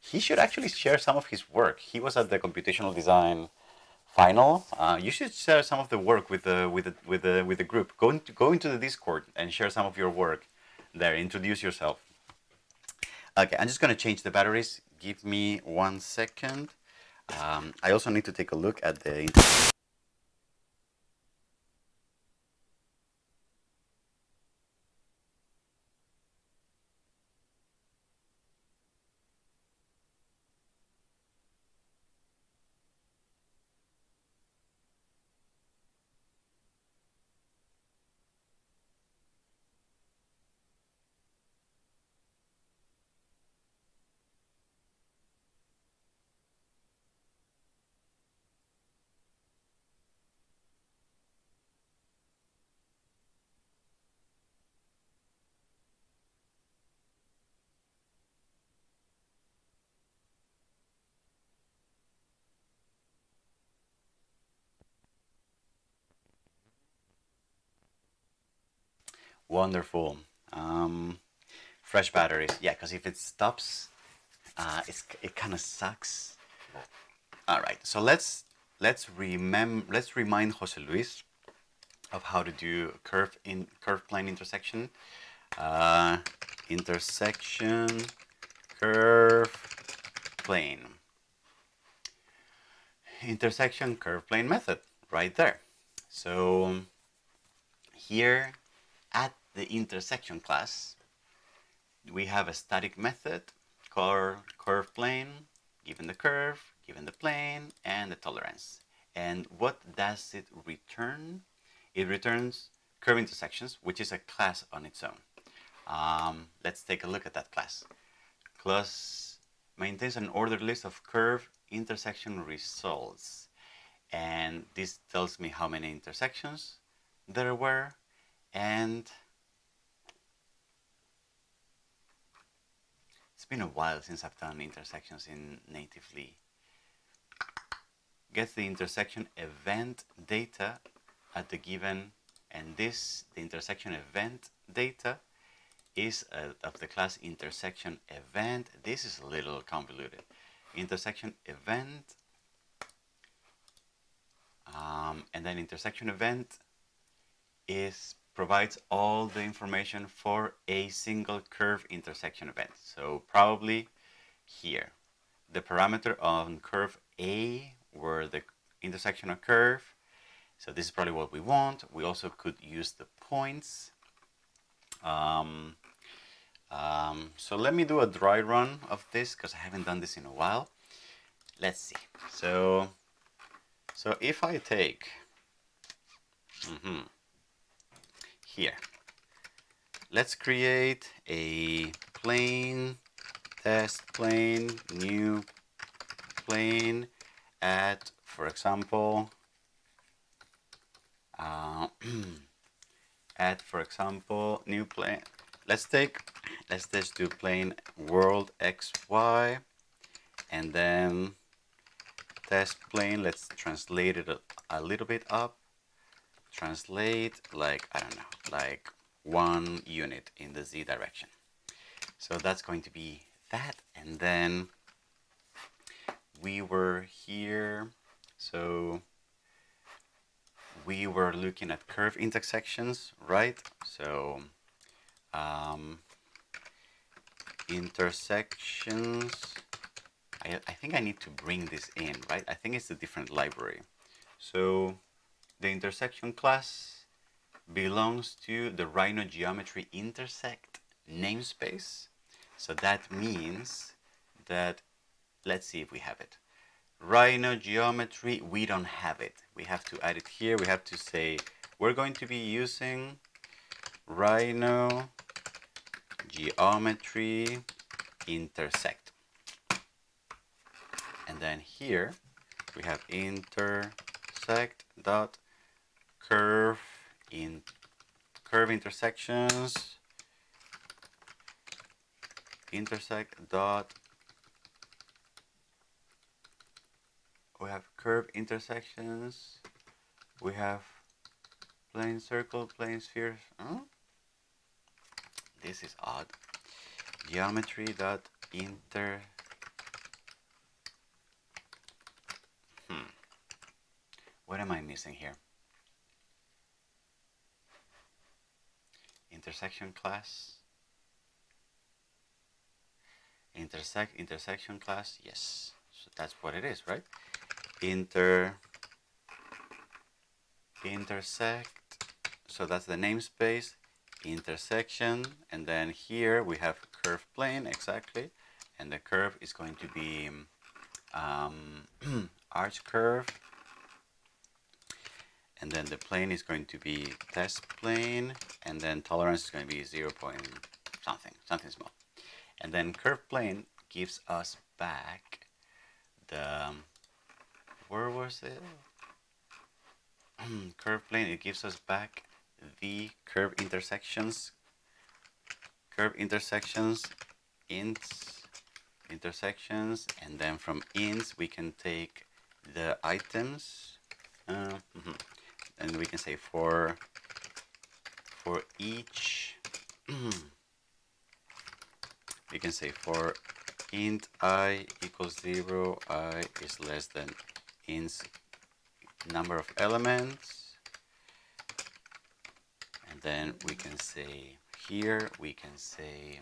he should actually share some of his work. He was at the computational design final. Uh, you should share some of the work with the with the with the with the group. Go into go into the Discord and share some of your work there. Introduce yourself. Okay, I'm just gonna change the batteries. Give me one second. Um, I also need to take a look at the. Wonderful. Um, fresh batteries. Yeah, because if it stops, uh, it's, it kind of sucks. All right, so let's let's remember let's remind Jose Luis of how to do curve in curve plane intersection. Uh, intersection curve plane. Intersection curve plane method right there. So here at the intersection class, we have a static method called curve plane, given the curve, given the plane, and the tolerance. And what does it return? It returns curve intersections, which is a class on its own. Um, let's take a look at that class. Class maintains an ordered list of curve intersection results. And this tells me how many intersections there were and it's been a while since I've done intersections in natively. Gets the intersection event data at the given and this the intersection event data is of the class intersection event. This is a little convoluted. Intersection event, um, and then intersection event is provides all the information for a single curve intersection event. So probably here, the parameter on curve A where the intersection of curve. So this is probably what we want. We also could use the points. Um, um, so let me do a dry run of this because I haven't done this in a while. Let's see. So, so if I take mm -hmm, here, let's create a plane, test plane, new plane at, for example, uh, *clears throat* add, for example, new plane. Let's take let's just do plane world xy and then test plane let's translate it a, a little bit up translate like I don't know like one unit in the z direction so that's going to be that and then we were here so we were looking at curve intersections right so um, intersections. I, I think I need to bring this in, right? I think it's a different library. So the intersection class belongs to the Rhino geometry intersect namespace. So that means that, let's see if we have it. Rhino geometry, we don't have it. We have to add it here. We have to say, we're going to be using Rhino geometry intersect. And then here we have intersect dot curve in curve intersections. Intersect dot. We have curve intersections. We have plane circle plane sphere. Huh? this is odd. Geometry dot inter. Hmm. What am I missing here intersection class? Intersect intersection class? Yes. So that's what it is right? Inter intersect so that's the namespace intersection and then here we have curve plane exactly and the curve is going to be um, *clears throat* arch curve and then the plane is going to be test plane and then tolerance is going to be 0 point something something small. And then curve plane gives us back the where was it? *clears throat* Curve plane it gives us back the curve intersections curve intersections ints intersections and then from ints we can take the items. Uh, mm -hmm. And we can say for for each *clears throat* we can say for int i equals 0 i is less than int's number of elements. And then we can say here, we can say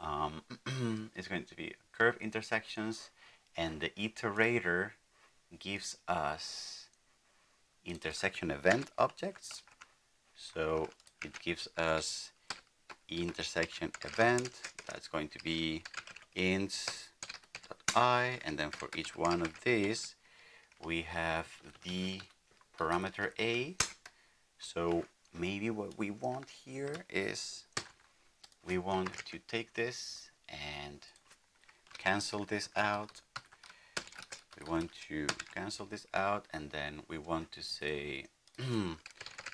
um, *clears throat* it's going to be curve intersections. And the iterator gives us intersection event objects. So it gives us intersection event that's going to be int.i and then for each one of these we have the parameter a so maybe what we want here is we want to take this and cancel this out. We want to cancel this out and then we want to say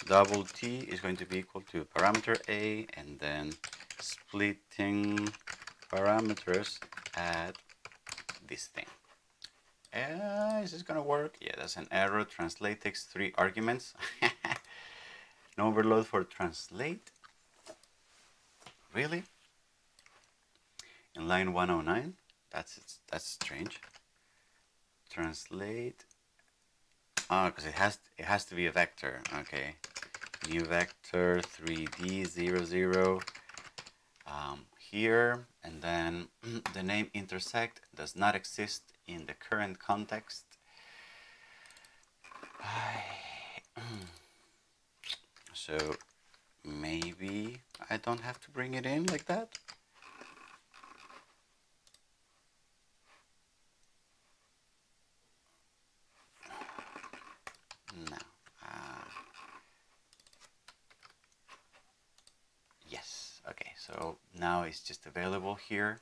double t is going to be equal to parameter a and then splitting parameters at this thing. Uh, is this gonna work? Yeah, that's an error. Translate takes three arguments. *laughs* no overload for translate. Really? In line 109? That's that's strange. Translate. Oh, because it has it has to be a vector. Okay. New vector 3D 00 um, here, and then *clears throat* the name intersect does not exist in the current context. *sighs* so maybe I don't have to bring it in like that. No. Uh, yes. Okay. So just available here,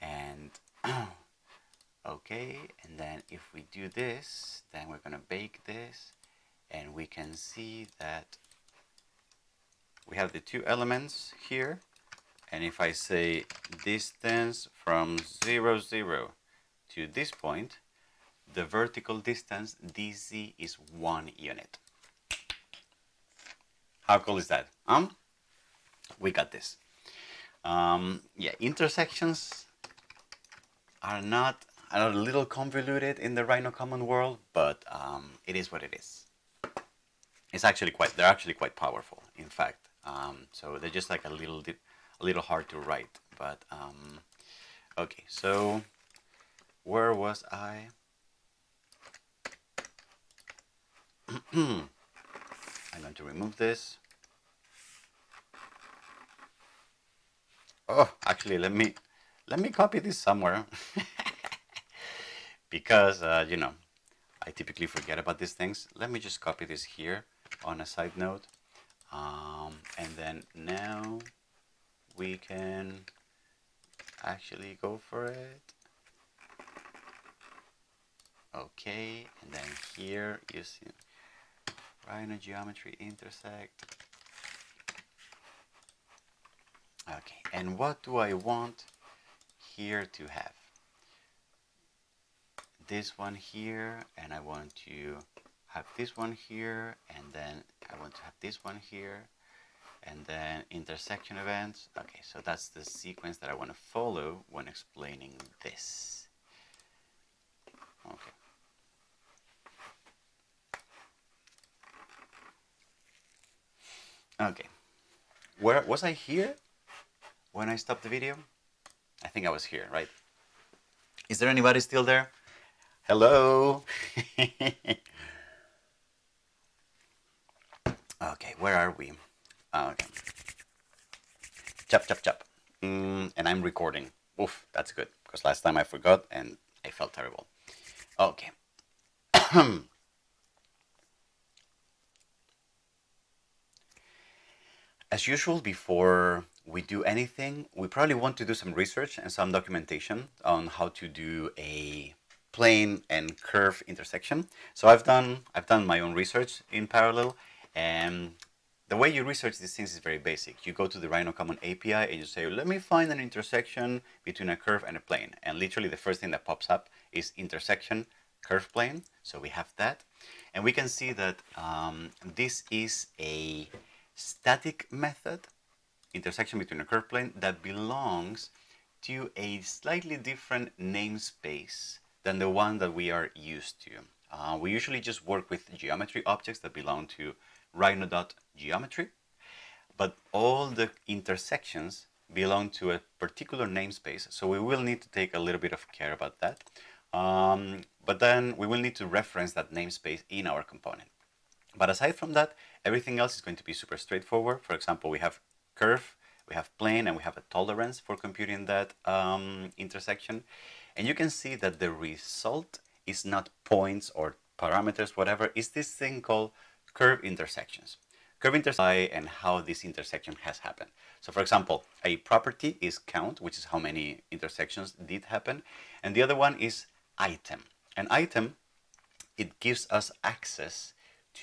and *clears throat* okay. And then if we do this, then we're gonna bake this, and we can see that we have the two elements here. And if I say distance from 0, 0 to this point the vertical distance dz is one unit. How cool is that? Um we got this um, yeah intersections are not are a little convoluted in the Rhino common world but um, it is what it is it's actually quite they're actually quite powerful in fact um, so they're just like a little a little hard to write. But um, okay, so where was I? *clears throat* I'm going to remove this. Oh, actually, let me let me copy this somewhere *laughs* because uh, you know I typically forget about these things. Let me just copy this here on a side note. Um, and then now we can actually go for it. Okay, and then here you see Rhino geometry intersect. Okay, and what do I want here to have? This one here, and I want to have this one here and then I want to have this one here and then intersection events. Okay, so that's the sequence that I want to follow when explaining this. Okay. Okay. Where was I here when I stopped the video? I think I was here, right? Is there anybody still there? Hello? *laughs* Okay, where are we? Oh, okay. Chop, chop, chop. Mm, and I'm recording. Oof, that's good. Because last time I forgot and I felt terrible. Okay. *clears throat* As usual, before we do anything, we probably want to do some research and some documentation on how to do a plane and curve intersection. So I've done I've done my own research in parallel and the way you research these things is very basic. You go to the Rhino Common API and you say, let me find an intersection between a curve and a plane. And literally the first thing that pops up is intersection curve plane. So we have that. And we can see that um, this is a static method, intersection between a curve plane, that belongs to a slightly different namespace than the one that we are used to. Uh, we usually just work with geometry objects that belong to rhino.geometry, but all the intersections belong to a particular namespace, so we will need to take a little bit of care about that. Um, but then we will need to reference that namespace in our component. But aside from that, everything else is going to be super straightforward. For example, we have curve, we have plane, and we have a tolerance for computing that um, intersection. And you can see that the result is not points or parameters, whatever, is this thing called curve intersections. curve intersection and how this intersection has happened. So for example, a property is count, which is how many intersections did happen. And the other one is item. An item, it gives us access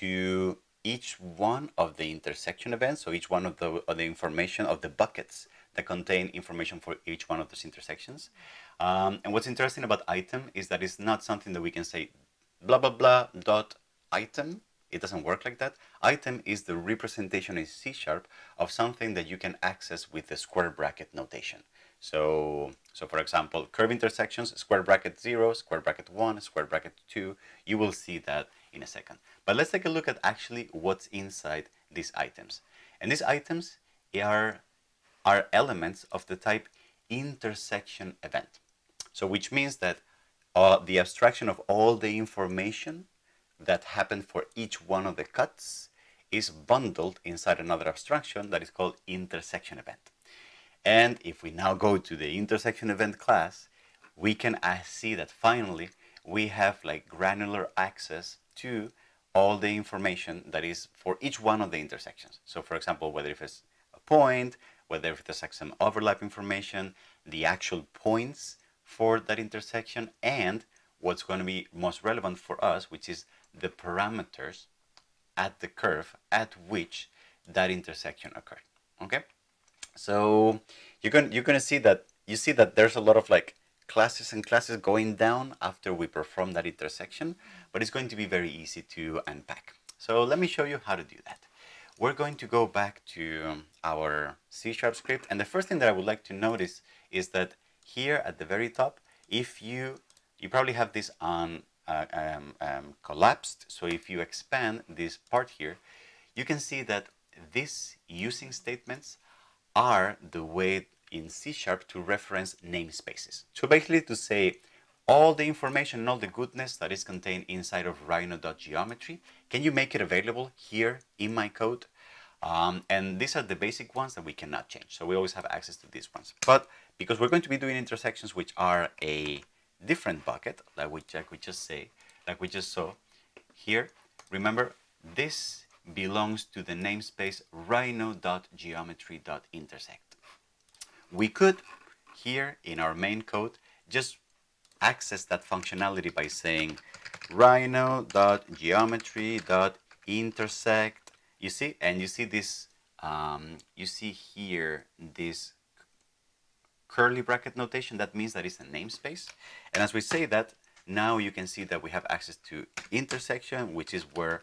to each one of the intersection events, so each one of the, of the information of the buckets that contain information for each one of those intersections. Um, and what's interesting about item is that it's not something that we can say blah, blah, blah, dot item. It doesn't work like that. Item is the representation in C sharp of something that you can access with the square bracket notation. So, so for example, curve intersections, square bracket 0, square bracket 1, square bracket 2, you will see that in a second. But let's take a look at actually what's inside these items. And these items are, are elements of the type intersection event. So which means that uh, the abstraction of all the information that happened for each one of the cuts is bundled inside another abstraction that is called intersection event. And if we now go to the intersection event class, we can see that finally we have like granular access to all the information that is for each one of the intersections. So for example, whether if it's a point, whether if there's like some overlap information, the actual points for that intersection, and what's going to be most relevant for us, which is the parameters at the curve at which that intersection occurred. Okay? So you're going you're to see that you see that there's a lot of like classes and classes going down after we perform that intersection, but it's going to be very easy to unpack. So let me show you how to do that. We're going to go back to our C-sharp script, and the first thing that I would like to notice is that here at the very top, if you, you probably have this on uh, um, um, collapsed, so if you expand this part here, you can see that these using statements are the way in C Sharp to reference namespaces. So basically to say all the information all the goodness that is contained inside of rhino.geometry, can you make it available here in my code? Um, and these are the basic ones that we cannot change. So we always have access to these ones. But because we're going to be doing intersections which are a different bucket, like we, like we just say, like we just saw here, remember this belongs to the namespace rhino.geometry.intersect. We could, here in our main code, just access that functionality by saying rhino.geometry.intersect. You see, and you see this, um, you see here this curly bracket notation. That means that it's a namespace. And as we say that, now you can see that we have access to intersection, which is where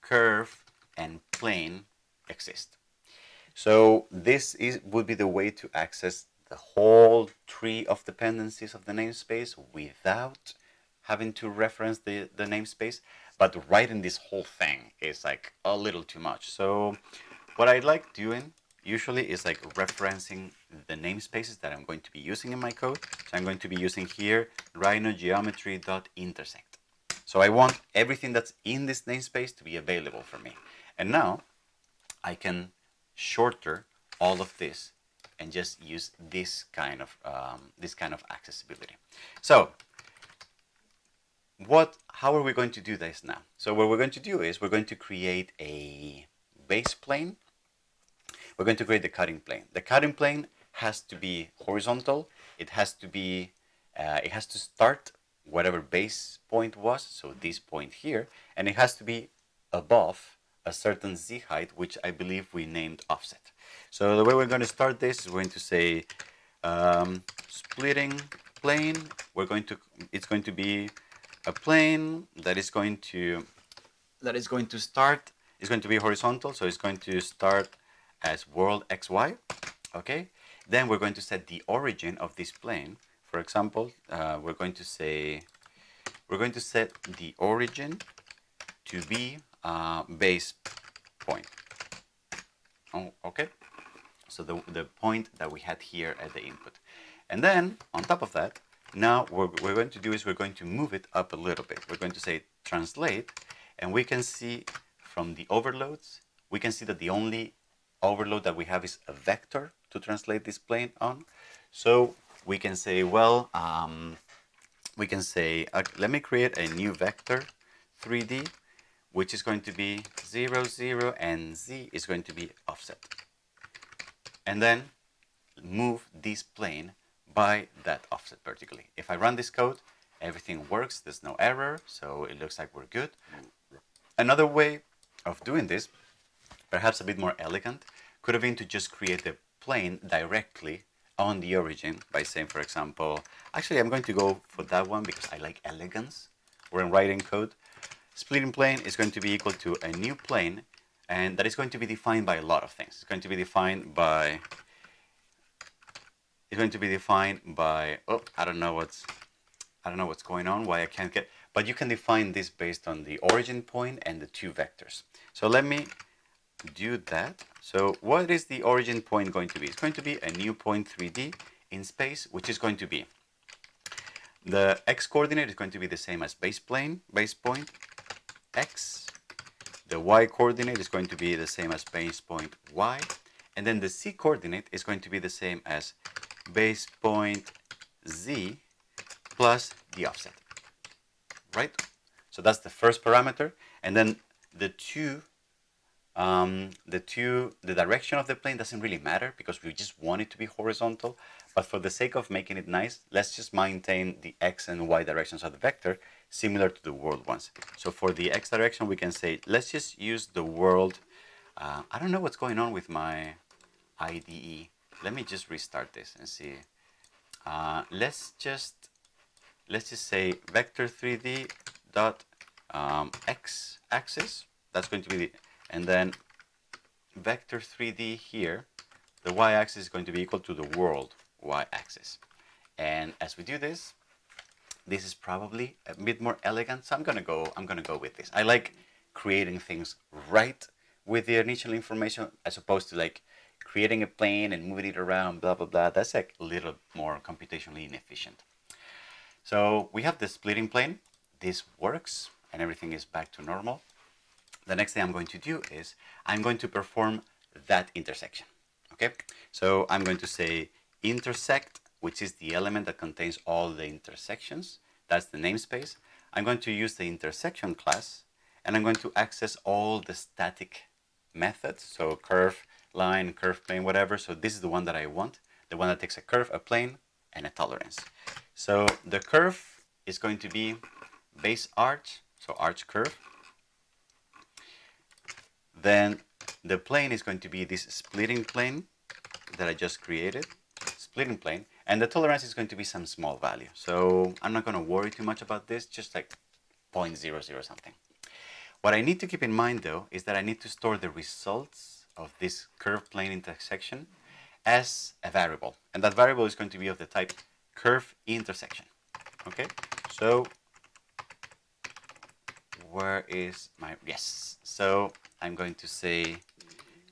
curve and plane exist. So this is would be the way to access the whole tree of dependencies of the namespace without having to reference the, the namespace. But writing this whole thing is like a little too much. So what I like doing usually is like referencing the namespaces that I'm going to be using in my code. So I'm going to be using here rhinogeometry.intersect. So I want everything that's in this namespace to be available for me. And now I can shorter all of this and just use this kind of um, this kind of accessibility. So what how are we going to do this now? So what we're going to do is we're going to create a base plane. We're going to create the cutting plane. The cutting plane has to be horizontal. It has to be uh, it has to start whatever base point was, so this point here, and it has to be above a certain z height, which I believe we named offset. So the way we're going to start this is we're going to say um, splitting plane. We're going to it's going to be a plane that is going to that is going to start is going to be horizontal, so it's going to start as world xy. Okay. Then we're going to set the origin of this plane. For example, uh, we're going to say we're going to set the origin to be uh, base point. Oh, okay. So the, the point that we had here at the input. And then on top of that, now what we're going to do is we're going to move it up a little bit. We're going to say translate, and we can see from the overloads, we can see that the only overload that we have is a vector to translate this plane on. So we can say, well, um, we can say, uh, let me create a new vector 3D which is going to be 0, 0, and z is going to be offset. And then move this plane by that offset vertically. If I run this code, everything works, there's no error, so it looks like we're good. Another way of doing this, perhaps a bit more elegant, could have been to just create the plane directly on the origin by saying, for example, actually I'm going to go for that one because I like elegance when writing code. Splitting plane is going to be equal to a new plane and that is going to be defined by a lot of things. It's going to be defined by it's going to be defined by oh I don't know what's I don't know what's going on why I can't get but you can define this based on the origin point and the two vectors. So let me do that. So what is the origin point going to be? It's going to be a new point 3D in space, which is going to be the x coordinate is going to be the same as base plane, base point x. The y coordinate is going to be the same as base point y. And then the z coordinate is going to be the same as base point z plus the offset, right? So that's the first parameter. And then the two um, the two, the direction of the plane doesn't really matter because we just want it to be horizontal. But for the sake of making it nice, let's just maintain the x and y directions of the vector similar to the world ones. So for the x direction, we can say, let's just use the world. Uh, I don't know what's going on with my IDE. Let me just restart this and see. Uh, let's just let's just say vector 3d dot um, x axis. That's going to be the and then vector 3D here, the y-axis is going to be equal to the world y-axis. And as we do this, this is probably a bit more elegant. So I'm gonna go. I'm gonna go with this. I like creating things right with the initial information as opposed to like creating a plane and moving it around. Blah blah blah. That's like a little more computationally inefficient. So we have the splitting plane. This works, and everything is back to normal the next thing I'm going to do is I'm going to perform that intersection. Okay, so I'm going to say intersect, which is the element that contains all the intersections. That's the namespace. I'm going to use the intersection class and I'm going to access all the static methods. So curve, line, curve plane, whatever. So this is the one that I want, the one that takes a curve, a plane, and a tolerance. So the curve is going to be base arch, so arch curve, then the plane is going to be this splitting plane that I just created, splitting plane, and the tolerance is going to be some small value. So I'm not going to worry too much about this, just like 0.00 something. What I need to keep in mind though is that I need to store the results of this curve plane intersection as a variable. And that variable is going to be of the type curve intersection. Okay, so where is my, yes. So I'm going to say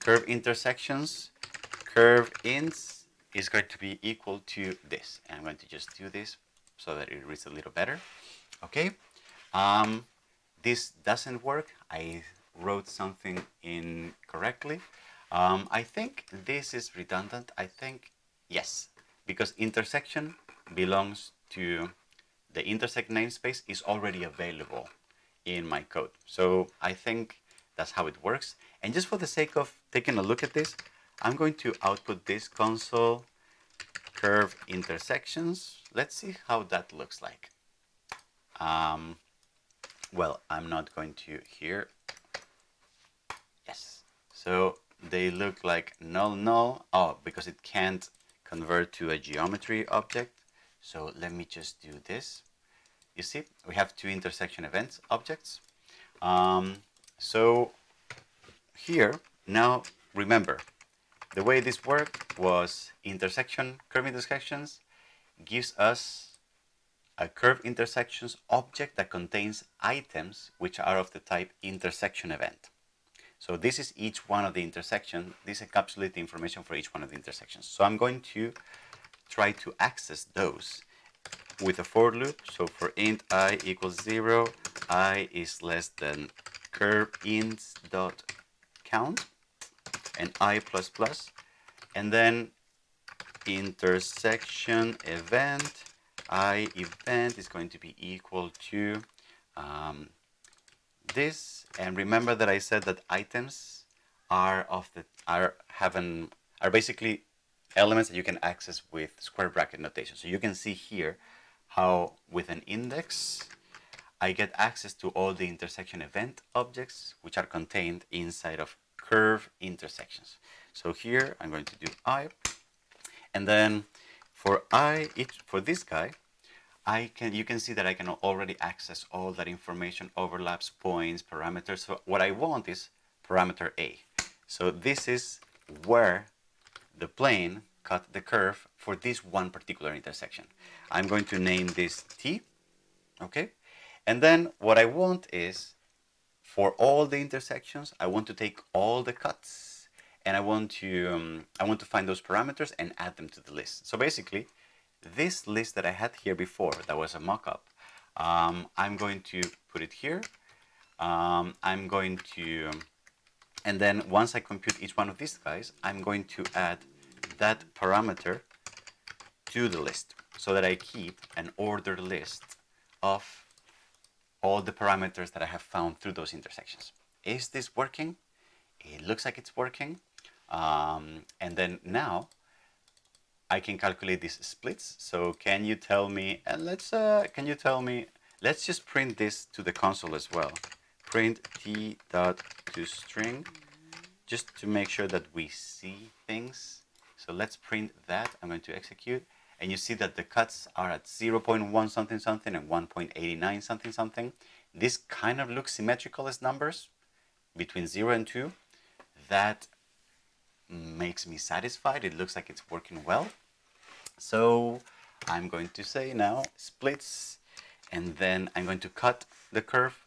curve intersections, curve ins is going to be equal to this. And I'm going to just do this so that it reads a little better. Okay. Um, this doesn't work. I wrote something incorrectly. Um, I think this is redundant. I think, yes, because intersection belongs to the intersect namespace is already available in my code. So I think that's how it works. And just for the sake of taking a look at this, I'm going to output this console curve intersections. Let's see how that looks like. Um, well, I'm not going to here. Yes. So they look like null null. Oh, because it can't convert to a geometry object. So let me just do this. You see, we have two intersection events objects. Um, so here, now remember, the way this worked was intersection, curve intersections gives us a curve intersections object that contains items which are of the type intersection event. So this is each one of the intersection. This encapsulates the information for each one of the intersections. So I'm going to try to access those with a for loop. So for int i equals 0, i is less than curve int dot count and i and then intersection event i event is going to be equal to um, this, and remember that I said that items are of the are having are basically elements that you can access with square bracket notation. So you can see here how with an index I get access to all the intersection event objects which are contained inside of curve intersections. So here I'm going to do i, and then for i, each, for this guy, I can you can see that I can already access all that information, overlaps, points, parameters. So what I want is parameter a. So this is where the plane cut the curve for this one particular intersection. I'm going to name this t, okay? And then what I want is for all the intersections, I want to take all the cuts and I want to um, I want to find those parameters and add them to the list. So basically, this list that I had here before, that was a mockup, um, I'm going to put it here. Um, I'm going to, and then once I compute each one of these guys, I'm going to add that parameter to the list so that I keep an ordered list of all the parameters that I have found through those intersections. Is this working? It looks like it's working. Um, and then now I can calculate these splits. So can you tell me, and let's, uh, can you tell me, let's just print this to the console as well. Print t dot to string, just to make sure that we see things. So let's print that. I'm going to execute and you see that the cuts are at 0.1 something something and 1.89 something something. This kind of looks symmetrical as numbers between 0 and 2. That makes me satisfied. It looks like it's working well. So I'm going to say now splits and then I'm going to cut the curve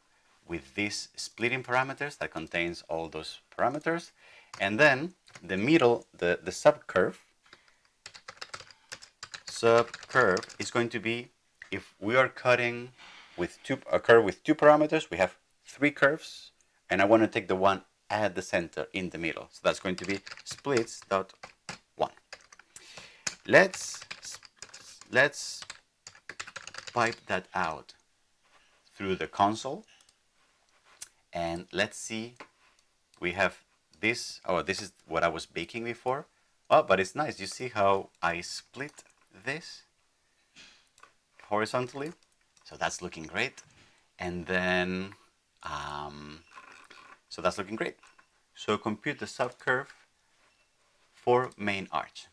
with these splitting parameters that contains all those parameters and then the middle, the, the subcurve subcurve is going to be if we are cutting with two a curve with two parameters, we have three curves, and I want to take the one at the center in the middle. So that's going to be splits dot one. Let's let's pipe that out through the console, and let's see. We have this. Oh, this is what I was baking before. Oh, but it's nice. You see how I split this horizontally. So that's looking great. And then, um, so that's looking great. So compute the subcurve for main arch.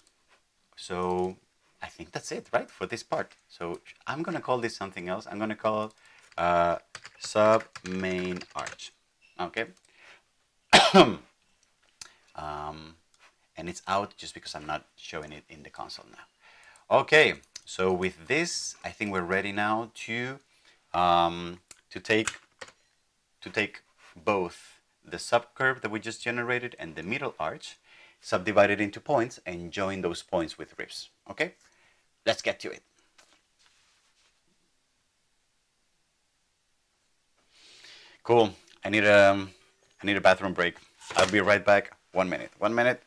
So I think that's it, right, for this part. So I'm going to call this something else. I'm going to call uh, sub main arch. Okay. *coughs* um, and it's out just because I'm not showing it in the console now. Okay, so with this, I think we're ready now to um, to take to take both the subcurve that we just generated and the middle arch, subdivide it into points, and join those points with ribs. Okay, let's get to it. Cool. I need a um, need a bathroom break. I'll be right back. One minute. One minute.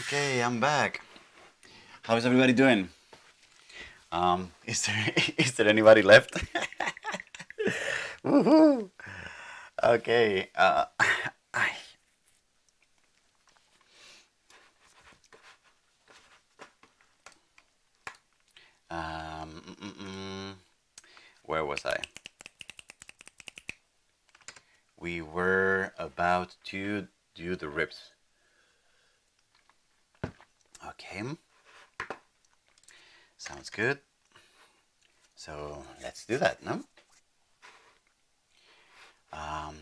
Okay, I'm back. How's everybody doing? Um, is there *laughs* is there anybody left? *laughs* Woohoo! Okay. Uh, *coughs* I. Um, mm, mm, where was I? We were about to do the ribs. Okay. Sounds good. So let's do that, no? Um,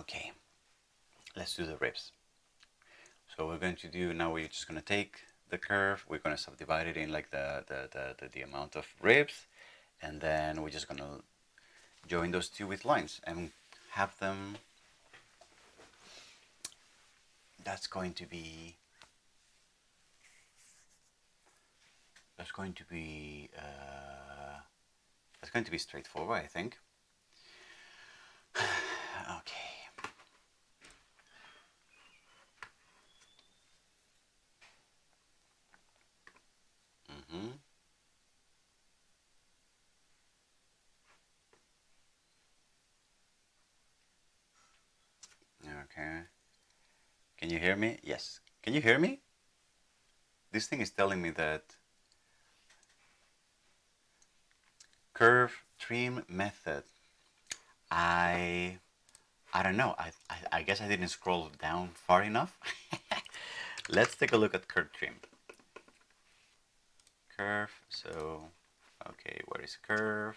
okay. Let's do the ribs. So we're going to do, now we're just going to take the curve, we're going to subdivide it in like the, the, the, the, the amount of ribs, and then we're just going to join those two with lines and have them, that's going to be that's going to be uh, going to be straightforward, I think. *sighs* okay. Mm-hmm. Okay. Can you hear me? Yes. Can you hear me? This thing is telling me that curve trim method. I I don't know. I, I, I guess I didn't scroll down far enough. *laughs* Let's take a look at curve trim. Curve. So, okay, where is curve?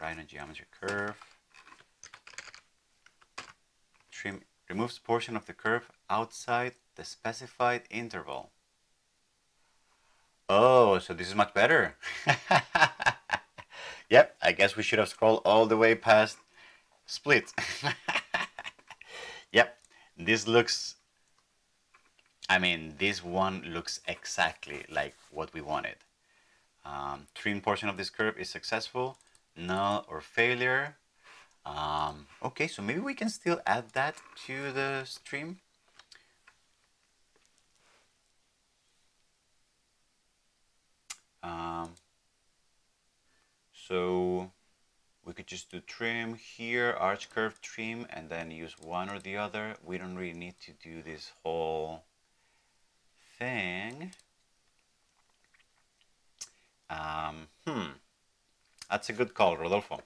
Rhino geometry curve. Trim removes portion of the curve outside the specified interval. Oh, so this is much better. *laughs* Yep, I guess we should have scrolled all the way past split. *laughs* yep, this looks, I mean, this one looks exactly like what we wanted. Um, trim portion of this curve is successful, null or failure. Um, okay, so maybe we can still add that to the stream. Um, so we could just do trim here, arch curve trim, and then use one or the other. We don't really need to do this whole thing. Um, hmm, that's a good call, Rodolfo.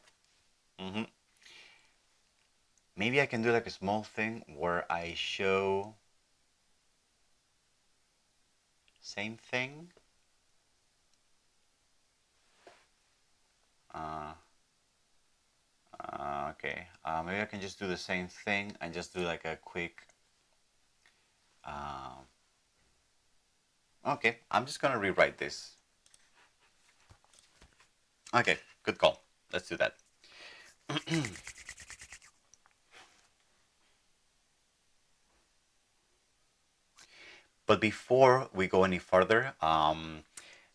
Mm -hmm. Maybe I can do like a small thing where I show same thing Uh, uh, okay, uh, maybe I can just do the same thing and just do like a quick. Uh, okay, I'm just gonna rewrite this. Okay, good call. Let's do that. *clears throat* but before we go any further, um,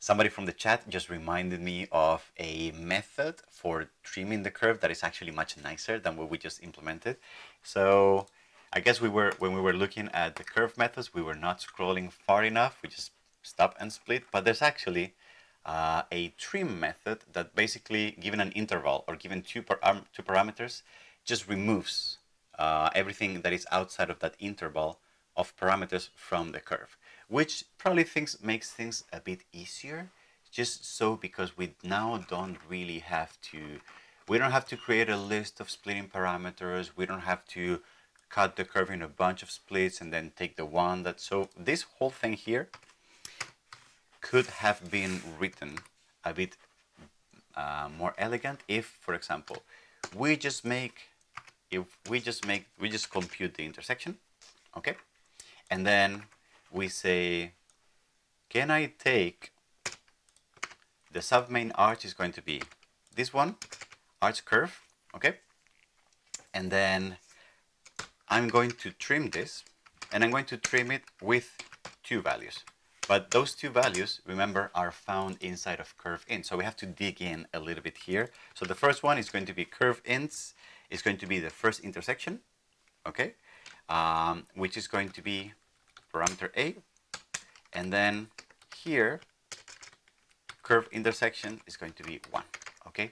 Somebody from the chat just reminded me of a method for trimming the curve that is actually much nicer than what we just implemented. So I guess we were when we were looking at the curve methods, we were not scrolling far enough. We just stop and split. But there's actually uh, a trim method that basically, given an interval or given two, par two parameters, just removes uh, everything that is outside of that interval of parameters from the curve which probably things makes things a bit easier just so because we now don't really have to we don't have to create a list of splitting parameters. We don't have to cut the curve in a bunch of splits and then take the one that so this whole thing here could have been written a bit uh, more elegant if for example we just make if we just make we just compute the intersection okay? And then we say, can I take the submain arch is going to be this one, arch curve, okay? And then I'm going to trim this and I'm going to trim it with two values. But those two values, remember, are found inside of curve in. So we have to dig in a little bit here. So the first one is going to be curve ins, is going to be the first intersection, okay? Um, which is going to be parameter A. and then here curve intersection is going to be 1 okay?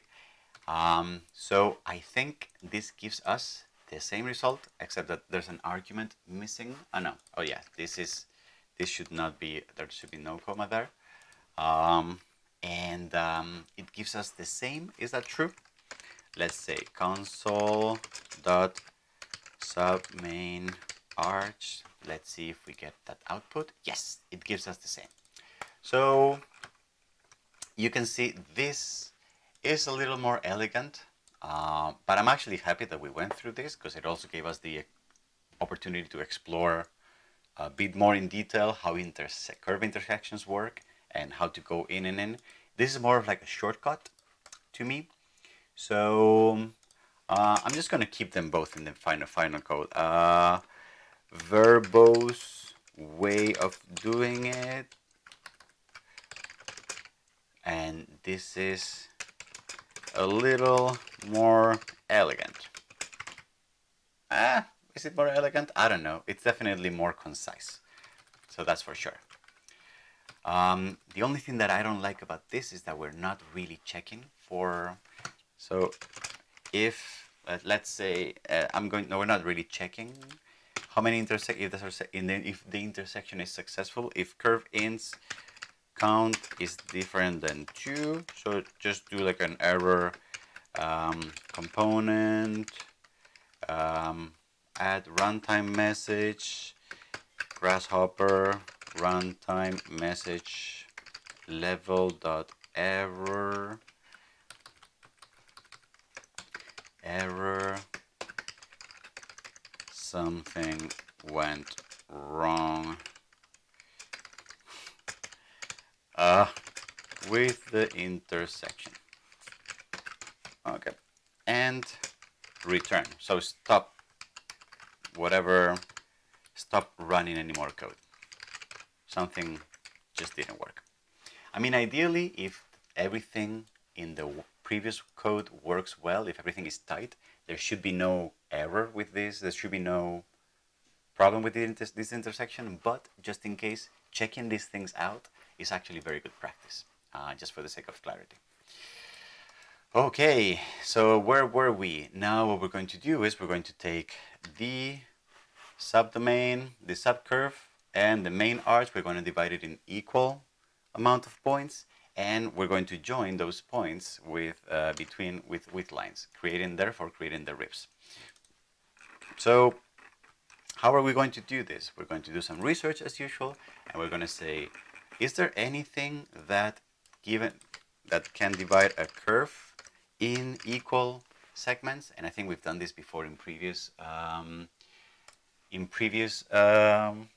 Um, so I think this gives us the same result except that there's an argument missing. Oh no. Oh yeah this is this should not be there should be no comma there. Um, and um, it gives us the same. Is that true? Let's say console dot sub main arch let's see if we get that output yes it gives us the same so you can see this is a little more elegant uh, but I'm actually happy that we went through this because it also gave us the opportunity to explore a bit more in detail how interse curve intersections work and how to go in and in. This is more of like a shortcut to me. So uh, I'm just going to keep them both in the final final code. Uh, verbose way of doing it. And this is a little more elegant. Ah, is it more elegant? I don't know. It's definitely more concise. So that's for sure. Um, the only thing that I don't like about this is that we're not really checking for, so if, uh, let's say, uh, I'm going, no, we're not really checking how many intersect, if, the, if the intersection is successful, if curve ins count is different than two, so just do like an error um, component, um, add runtime message, grasshopper, runtime message level dot error error something went wrong. Uh, with the intersection. Okay. And return. So stop. Whatever. Stop running any more code. Something just didn't work. I mean, ideally, if everything in the previous code works well, if everything is tight, there should be no error with this. There should be no problem with this intersection. But just in case, checking these things out is actually very good practice, uh, just for the sake of clarity. Okay, so where were we? Now what we're going to do is we're going to take the subdomain, the subcurve, and the main arch, we're going to divide it in equal amount of points, and we're going to join those points with uh, between with with lines, creating therefore creating the ribs. So how are we going to do this? We're going to do some research as usual, and we're going to say, is there anything that given that can divide a curve in equal segments? And I think we've done this before in previous um, in previous um,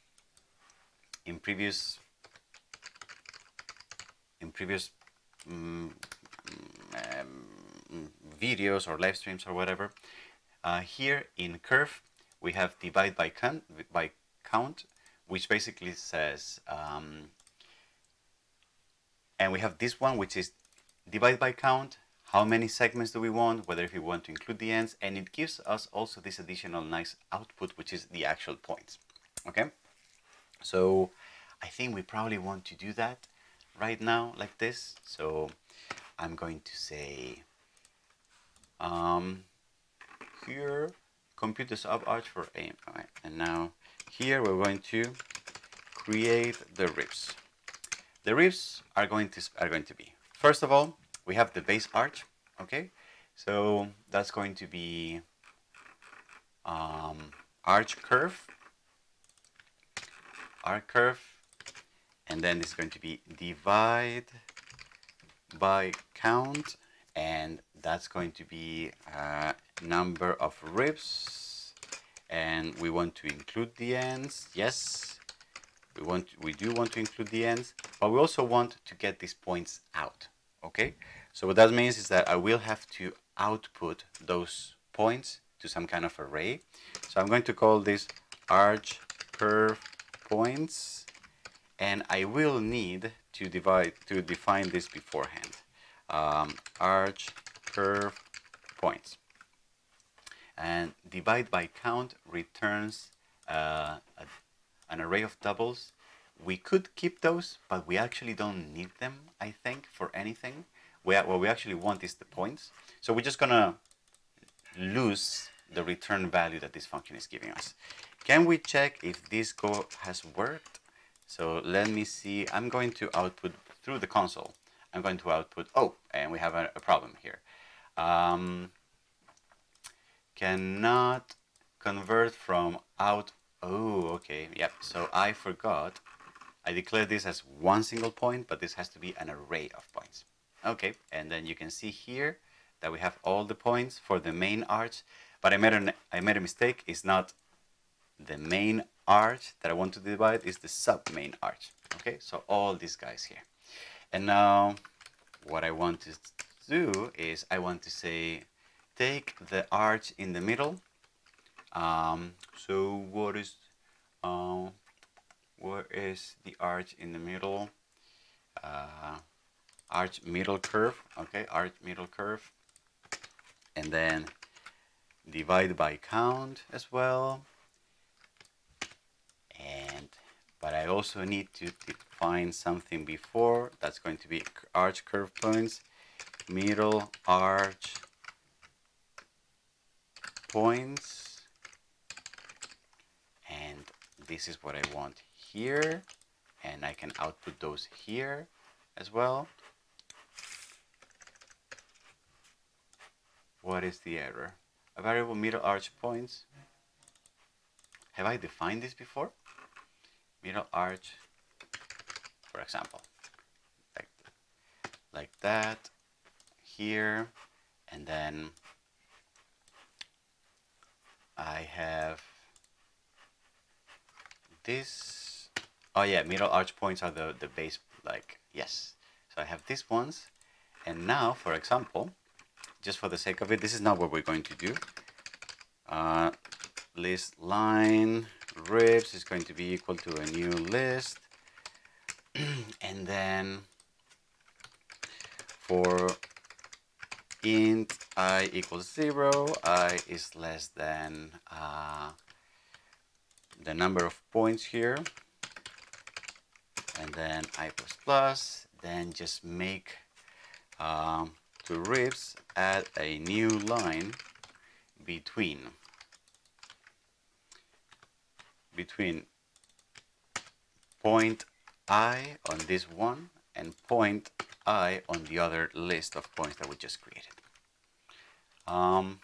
in previous in previous um, um, videos or live streams or whatever. Uh, here in curve, we have divide by count, by count, which basically says, um, and we have this one, which is divide by count. How many segments do we want? Whether if we want to include the ends, and it gives us also this additional nice output, which is the actual points. Okay. So I think we probably want to do that right now like this. So I'm going to say um, here compute sub arch for aim. Right. And now here we're going to create the ribs. The ribs are going to are going to be first of all we have the base arch. Okay, so that's going to be um, arch curve R curve, and then it's going to be divide by count, and that's going to be a number of ribs, and we want to include the ends. Yes, we want we do want to include the ends, but we also want to get these points out. Okay, so what that means is that I will have to output those points to some kind of array. So I'm going to call this arch curve points and I will need to divide to define this beforehand um, arch curve points and divide by count returns uh, a, an array of doubles we could keep those, but we actually don't need them, I think, for anything. We, what we actually want is the points. So we're just gonna lose the return value that this function is giving us. Can we check if this code has worked? So let me see, I'm going to output through the console. I'm going to output, oh, and we have a, a problem here. Um, cannot convert from out, oh, okay, yep. So I forgot, I declared this as one single point, but this has to be an array of points. Okay, and then you can see here that we have all the points for the main arch, but I made, an, I made a mistake. It's not the main arch that I want to divide, is the sub-main arch. Okay, so all these guys here. And now what I want to do is I want to say, take the arch in the middle. Um, so what is, uh, where is the arch in the middle? Uh, arch middle curve, okay, arch middle curve. And then divide by count as well. And, but I also need to define something before, that's going to be arch curve points, middle arch points. And this is what I want here. And I can output those here as well. What is the error? A variable middle arch points. Have I defined this before? Middle arch, for example, like, like that here. And then I have this. Oh yeah, middle arch points are the, the base, like, yes. So I have these ones. And now, for example, just for the sake of it, this is not what we're going to do. Uh, list line ribs is going to be equal to a new list. *clears throat* and then for int i equals 0, i is less than uh, the number of points here. And then i plus plus, then just make um, to ribs add a new line between between point i on this one and point i on the other list of points that we just created. Um,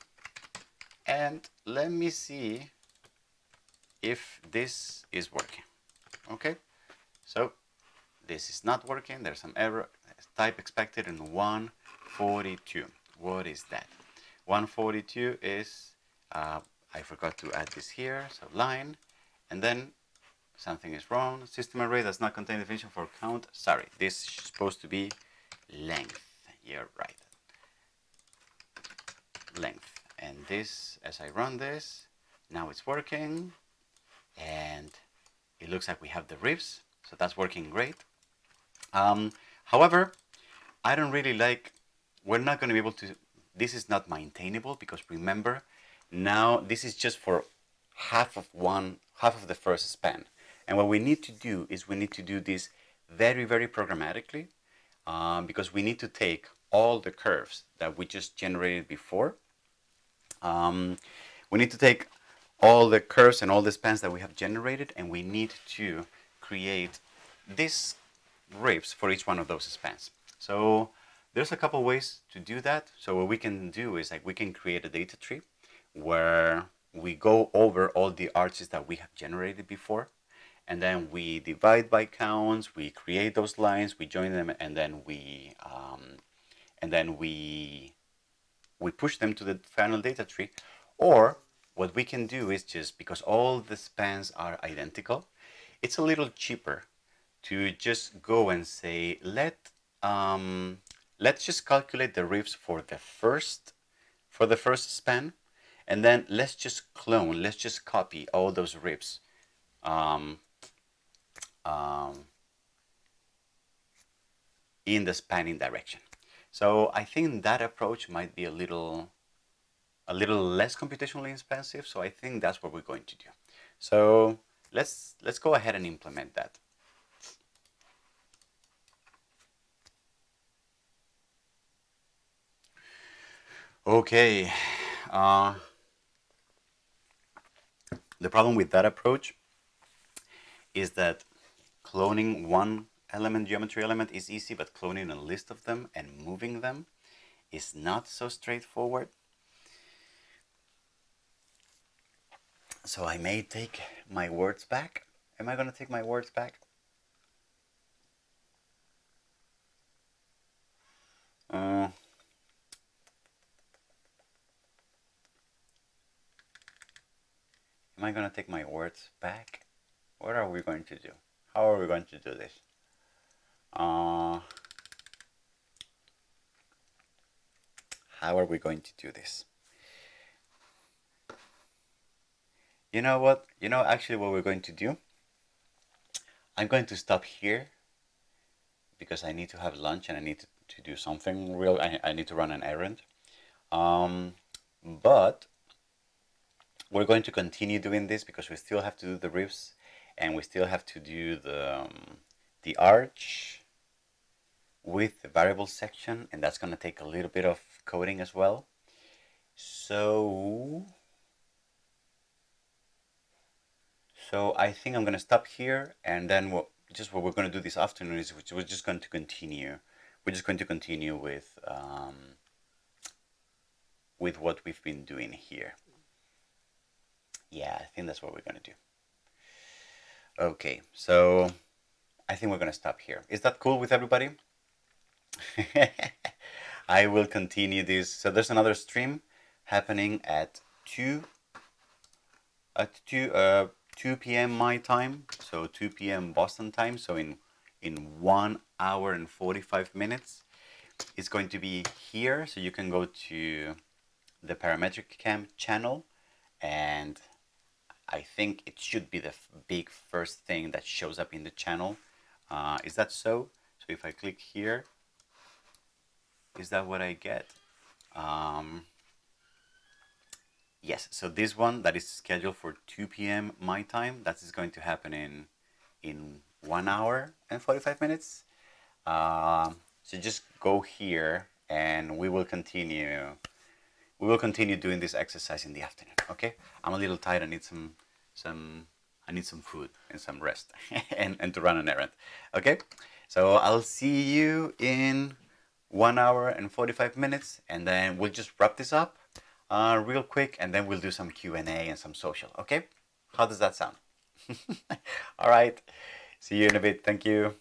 and let me see if this is working. Okay, so this is not working. There's some error type expected in 142. What is that? 142 is, uh, I forgot to add this here, so line, and then something is wrong. System array does not contain definition for count. Sorry, this is supposed to be length. You're right. Length. And this, as I run this, now it's working. And it looks like we have the ribs. So that's working great. Um, however, I don't really like we're not going to be able to, this is not maintainable because remember, now this is just for half of one, half of the first span. And what we need to do is we need to do this very, very programmatically um, because we need to take all the curves that we just generated before. Um, we need to take all the curves and all the spans that we have generated and we need to create these ribs for each one of those spans. So there's a couple ways to do that. So what we can do is like we can create a data tree where we go over all the arches that we have generated before and then we divide by counts we create those lines we join them and then we um, and then we we push them to the final data tree. Or what we can do is just because all the spans are identical it's a little cheaper to just go and say let um, let's just calculate the ribs for the first for the first span and then let's just clone, let's just copy all those ribs. Um, um, in the spanning direction. So I think that approach might be a little a little less computationally expensive. So I think that's what we're going to do. So let's let's go ahead and implement that. Okay. Uh, the problem with that approach is that cloning one element, geometry element, is easy, but cloning a list of them and moving them is not so straightforward. So I may take my words back. Am I going to take my words back? Uh, am I going to take my words back? What are we going to do? How are we going to do this? Uh, how are we going to do this? You know what? You know actually what we're going to do? I'm going to stop here because I need to have lunch and I need to, to do something real. I, I need to run an errand. Um, but we're going to continue doing this because we still have to do the ribs and we still have to do the, um, the arch with the variable section and that's going to take a little bit of coding as well. So So I think I'm going to stop here and then what, just what we're going to do this afternoon is we're just going to continue. We're just going to continue with, um, with what we've been doing here. Yeah, I think that's what we're going to do. Okay, so I think we're going to stop here. Is that cool with everybody? *laughs* I will continue this. So there's another stream happening at 2 at 2 uh 2 p.m. my time, so 2 p.m. Boston time, so in in one hour and 45 minutes. It's going to be here, so you can go to the Parametric Camp channel, and I think it should be the big first thing that shows up in the channel. Uh, is that so? So if I click here, is that what I get? Um, Yes, so this one that is scheduled for 2 p.m. my time, that is going to happen in in one hour and 45 minutes. Uh, so just go here and we will continue. We will continue doing this exercise in the afternoon. Okay, I'm a little tired. I need some some I need some food and some rest *laughs* and, and to run an errand. Okay, so I'll see you in one hour and 45 minutes and then we'll just wrap this up uh, real quick, and then we'll do some Q&A and some social, okay? How does that sound? *laughs* All right. See you in a bit. Thank you.